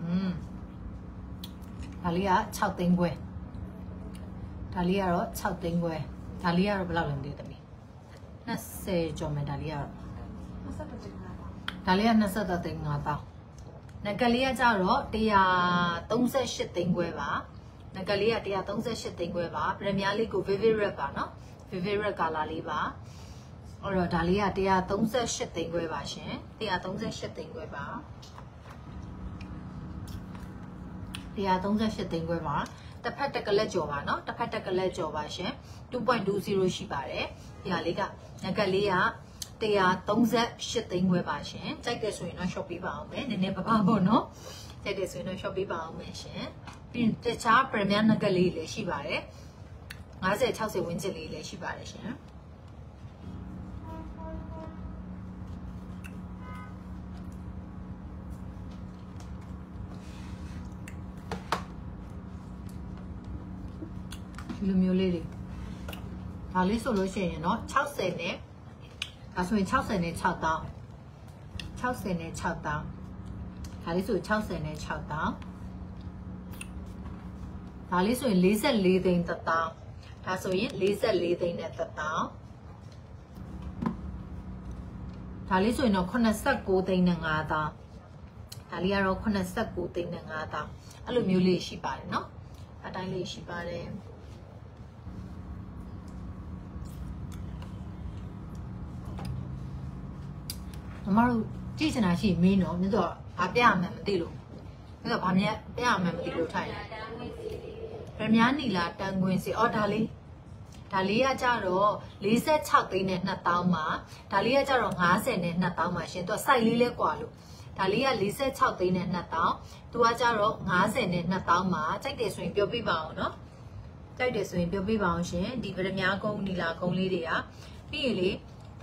อืมဒါ လေးက6သိန်းခွဲဒါလေးကတော့6သိန်းခွဲဒါလေးကတော့ဘယ်လောက်လဲမသိဘူးသမီး20ကျော်မယ်ဒါလေးကတော့မဆက်ပတ်တင်တာပါဒါလေးက23သိန်း5000နဂလေးကကြတော့138သိန်းခွဲပါနဂလေးက138သိန်းခွဲပါပရမီယာလိကို Vivid Red ပါနော် Vivid Red color လေးပါအဲ့တော့ဒါလေးက138သိန်းခွဲပါရှင်138သိန်းခွဲပါ 138သိန်းခွဲပါတစ်ဖက်တက်ကလက်ကြော်ပါเนาะတစ်ဖက်တက်ကလက်ကြော်ပါရှင်2.20ရှိပါတယ်ဒီဟာလေးကငကလေးက 138သိန်းခွဲပါရှင်ကြိုက်တယ်ဆိုရင်တော့ shop ပေးပါအောင်မယ်နည်းနည်းပပပေါ့နော်ကြိုက်တယ်ဆိုရင်တော့ shop ပေးပါအောင်မယ်ရှင်ပြီးတခြား premier nugget လေးလည်းရှိပါတယ်50 60ဝန်းကျင်လေးလည်းရှိပါတယ်ရှင် ဒီလိုမျိုးလေးတွေဒါလေးဆိုလို့ရှိရင်เนาะ60နဲ့ဒါဆိုရင်60နဲ့6တောင်း60နဲ့6တောင်းဒါလေးဆို60နဲ့6တောင်းဒါလေးဆိုရင်44သိန်းတစ်တောင်းဒါဆိုရင်44သိန်းနဲ့တစ်တောင်းဒါလေးဆိုရင်တော့89သိန်းနဲ့5တောင်းဒါလေးကတော့89သိန်းနဲ့5တောင်းအဲ့လိုမျိုးလေးရှိပါတယ်เนาะအတိုင်းလေးရှိပါတယ် မမတို့ကြည့်ချင်တာရှိမင်းတော့မြတ်တော့ဘာပြရမှန်းမသိလို့မြတ်တော့ဘာမြတ်ပြရမှန်းမသိလို့ထိုင်တယ်ဗရမ ्या နီလာတန်ခွင်စီအော်ဒါလေးဒါလေးကကြတော့46သိန်းနဲ့2000မှာဒါလေးကကြတော့90နဲ့2000မှာရှင်သူက site လေးလဲกว่าလို့ဒါလေးက46သိန်းနဲ့2000သူကကြတော့90နဲ့2000မှာကြိုက်တယ်ဆိုရင်ပြောပြပါအောင်နော်ကြိုက်တယ်ဆိုရင်ပြောပြပါအောင်ရှင်ဒီဗရမ ्या ကုန်းနီလာကုန်းလေးတွေကပြီးရင်လေ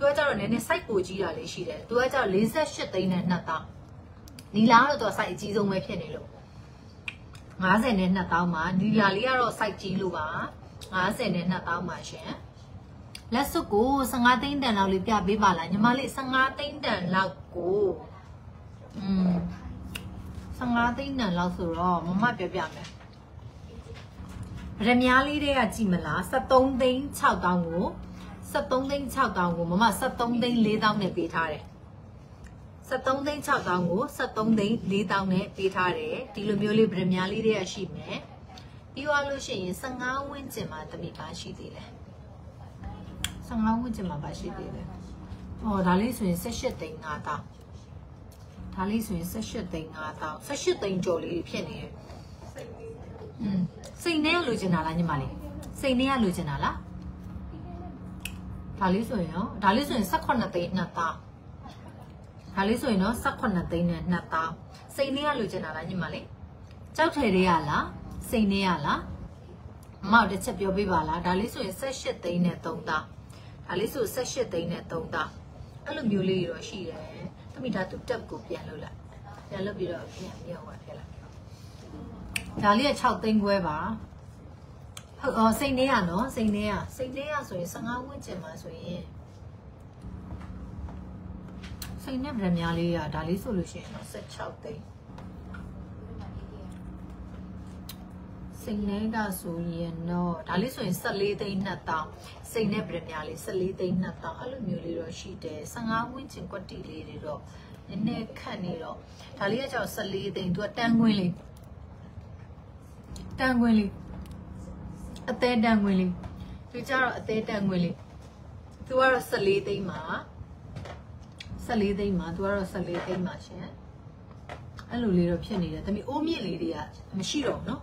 သူကကြတော့နည်းနည်း site ကိုကြီးတာလေးရှိတယ်သူကကြတော့48သိန်းနဲ့2000နီလာကတော့သူက site အကြီးဆုံးပဲဖြစ်နေလို့50နဲ့2000မှာနီလာလေးကတော့ site ကြီးလို့ပါ50နဲ့2000မှာရှင်လက်စွပ်ကို15သိန်းတန်လောက်လေးပြပေးပါလားညီမလေး15သိန်းတန်လောက်ကိုอืม15သိန်းတန်လောက်ဆိုတော့မမပြပြမယ်ရမ ्या လေးတွေကကြည်မလား73သိန်း6000ကို 73သိန်း6000ကိုမမ73သိန်း4000နဲ့ပေးထားတယ်73သိန်း6000ကို73သိန်း4000နဲ့ပေးထားတယ်ဒီလိုမျိုးလေးဗရမ ्या လေးတွေကရှိမယ်ပြီးသွားလို့ရှိရင်15ဝန်းကျင်မှာတမိပါရှိသေးတယ်15ဝန်းကျင်မှာပါရှိသေးတယ်ဟောဒါလေးဆိုရင်18သိန်း5000ဒါလေးဆိုရင်18သိန်း5000 18သိန်းကျော်လေးဖြစ်နေတယ်อืมစိတ်နဲ့လိုချင်တာလားညီမလေးစိတ်နဲ့ကလိုချင်တာလား ဒါလေးဆိုရင်ရောဒါလေးဆိုရင်18သိန်း2000ဒါလေးဆိုရင်တော့18သိန်းနဲ့2000စိတ်နဲ့ကလိုချင်တာလားညီမလေးကြောက်ထည်တွေကလားစိတ်နဲ့ရလားမမောက်တစ်ချက်ပြောပြပါလားဒါလေးဆိုရင်18သိန်းနဲ့3000ဒါလေးဆို18သိန်းနဲ့3000အဲ့လိုမျိုးလေးတွေတော့ရှိတယ်တမိဒါသူတက်ကိုပြန်လုပ်လိုက်ပြန်လုပ်ပြီးတော့ပြန်မြောက်သွားခဲ့လိုက်ဒါလေးက6သိန်းခွဲပါ ဟုတ်အော်စိတ်နေရနော်စိတ်နေရစိတ်နေရဆိုရင်15ဝန်းကျင်မှာဆိုရင်စိတ်နဲ့ဗရမ ्या လေးကဒါလေးဆိုလို့ရှိရင်တော့16သိန်းစိတ်နဲ့ကဆိုရင်တော့ဒါလေးဆိုရင်14သိန်း2000စိတ်နဲ့ဗရမ ्या လေး14သိန်း2000အဲ့လိုမျိုးလေးတော့ရှိတယ်15ဝန်းကျင်ကွက်တီလေးတွေတော့နည်းနည်းခတ်နေတော့ဒါလေးကကြောက်14သိန်းသူကတန်းခွင်းလေးတန်းခွင်းလေး အသေးတန်ငွေလေးသူကြတော့အသေးတန်ငွေလေးသူကတော့14သိန်းမှာ14သိန်းမှာသူကတော့14သိန်းမှာရှင်အဲ့လိုလေးတော့ဖြစ်နေတယ်တမီးအိုးမြင့်လေးတွေကမရှိတော့ဘူးနော်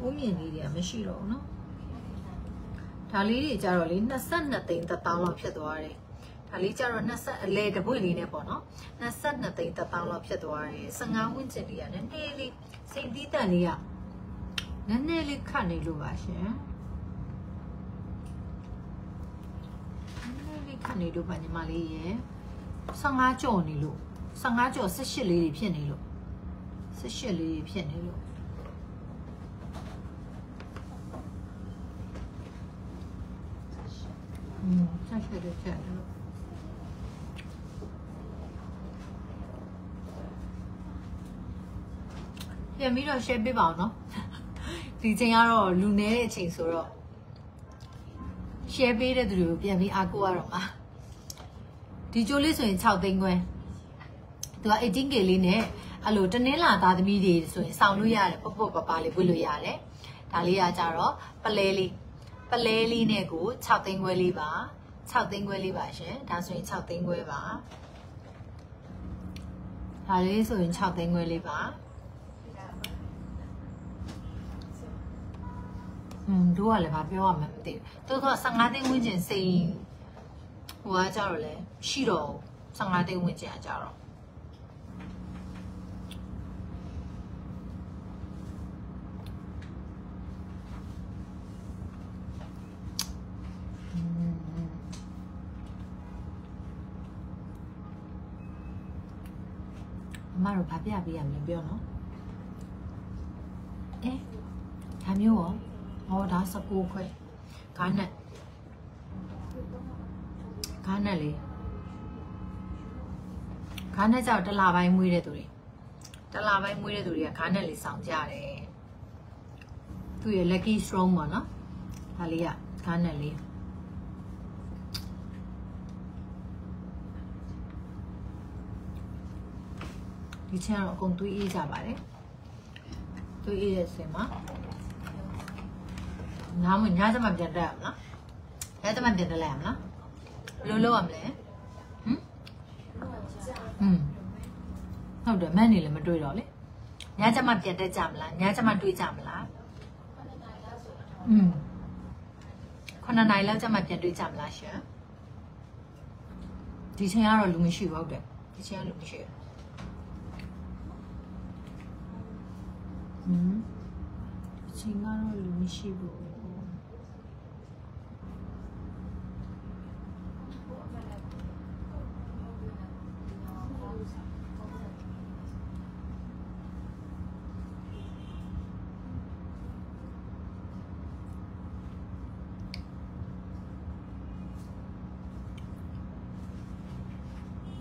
အိုးမြင့်လေးတွေကမရှိတော့ဘူးနော်ဒါလေးတွေကြတော့လေ22သိန်း1000လောက်ဖြစ်သွားတယ်ဒါလေးကြတော့20အလဲတပွင့်လေးနဲ့ပေါ့နော်22သိန်း1000လောက်ဖြစ်သွားတယ်15ဝန်းကျင်လေးကနည်းနည်းလေးစိတ်သီးတန်လေးက နည်းနည်းလေးခတ်နေလို့ပါရှင်နည်းနည်းလေးခတ်နေလို့ပါညီမလေးရယ်15ကြော်နေလို့15ကြော်18လေးတွေဖြစ်နေလို့18လေးတွေဖြစ်နေလို့อืม18လေးဖြစ်နေလို့ပြန်ပြီးတော့ share ပေးပါအောင်နော် ဒီချိန်ကတော့လူနေတဲ့အချိန်ဆိုတော့ share ပေးတဲ့သူတွေကိုပြန်ပြီးအားကိုးရတော့မှာဒီကြိုးလေးဆိုရင်6သိန်းခွဲသူက 18k လေးနဲ့အဲ့လိုတနင်္လာသားသမီးတွေဆိုရင်စောင်းလို့ရတယ်ပပပပလေးဝတ်လို့ရတယ်ဒါလေးကကြတော့ပလဲလေးပလဲလေးနဲ့ကို6သိန်းခွဲလေးပါ6သိန်းခွဲလေးပါရှင်ဒါဆိုရင်6သိန်းခွဲပါဒါလေးဆိုရင်6သိန်းခွဲလေးပါ อืมတို့ကလည်းမပြောရမှမသိဘူးတို့က15သိန်းဝန်းကျင်စိတ်ဟိုကကြတော့လေရှိတော့15တိတ်ဝင်ကျင်ကြတော့အမတို့ဘာပြပေးရမလဲပြောနော်အဲဒါမျိုးရော ဟောဒါ19ခွဲကားနဲ့ကားနဲ့လေကားနဲ့ကြောက်တစ်လပိုင်းမွေးတဲ့သူတွေတစ်လပိုင်းမွေးတဲ့သူတွေကကားနဲ့လေးစောင့်ကြတယ်သူရဲ့ lucky strong ပေါ့နော်ဒါလေးကကားနဲ့လေးဒီချမ်းတော့အကုန်တွေးအေးကြပါတယ်တွေးအေးတဲ့ဆင်မှာ ငါမညစမှပြန်တက်ရမလားညစမှပြန်တက်လိုက်ရမလားဘယ်လိုလုပ်ရမလဲဟမ်ဟမ်ဟုတ်တယ်မန်နေလည်းမတွေ့တော့လေညစမှပြန်တက်ကြမလားညစမှတွေးကြမလားอืมခဏနိုင်လောက်ကြမှပြန်တွေးကြမလားရှင်ဒီချိန်ကတော့လူမရှိဘူးဟုတ်တယ်ဒီချိန်ကလူမရှိဘူးဟမ်အချိန်ကတော့လူမရှိဘူး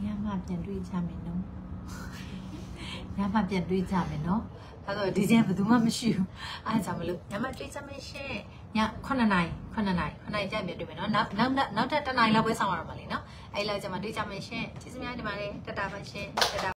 ညမပြန်တွေ့ ကြမယ်နော်ညမပြန်တွေးကြမယ်နော်ဒါဆိုဒီကျန်ဘယ်သူမှမရှိဘူးအားကြောင့်မလို့ညမတွေးကြမယ်ရှင်ည9နာရီ9နာရီ9နာရီကြပြန်တွေ့မယ်နော်နောက်နောက်နောက်ထပ်1နာရီလောက်ပဲစောင့်ရတော့မှာလीနော်အဲ့လောက်ကျမှတွေးကြမယ်ရှင်ကျေးဇူးများတင်ပါတယ်တတာပါရှင်တတာ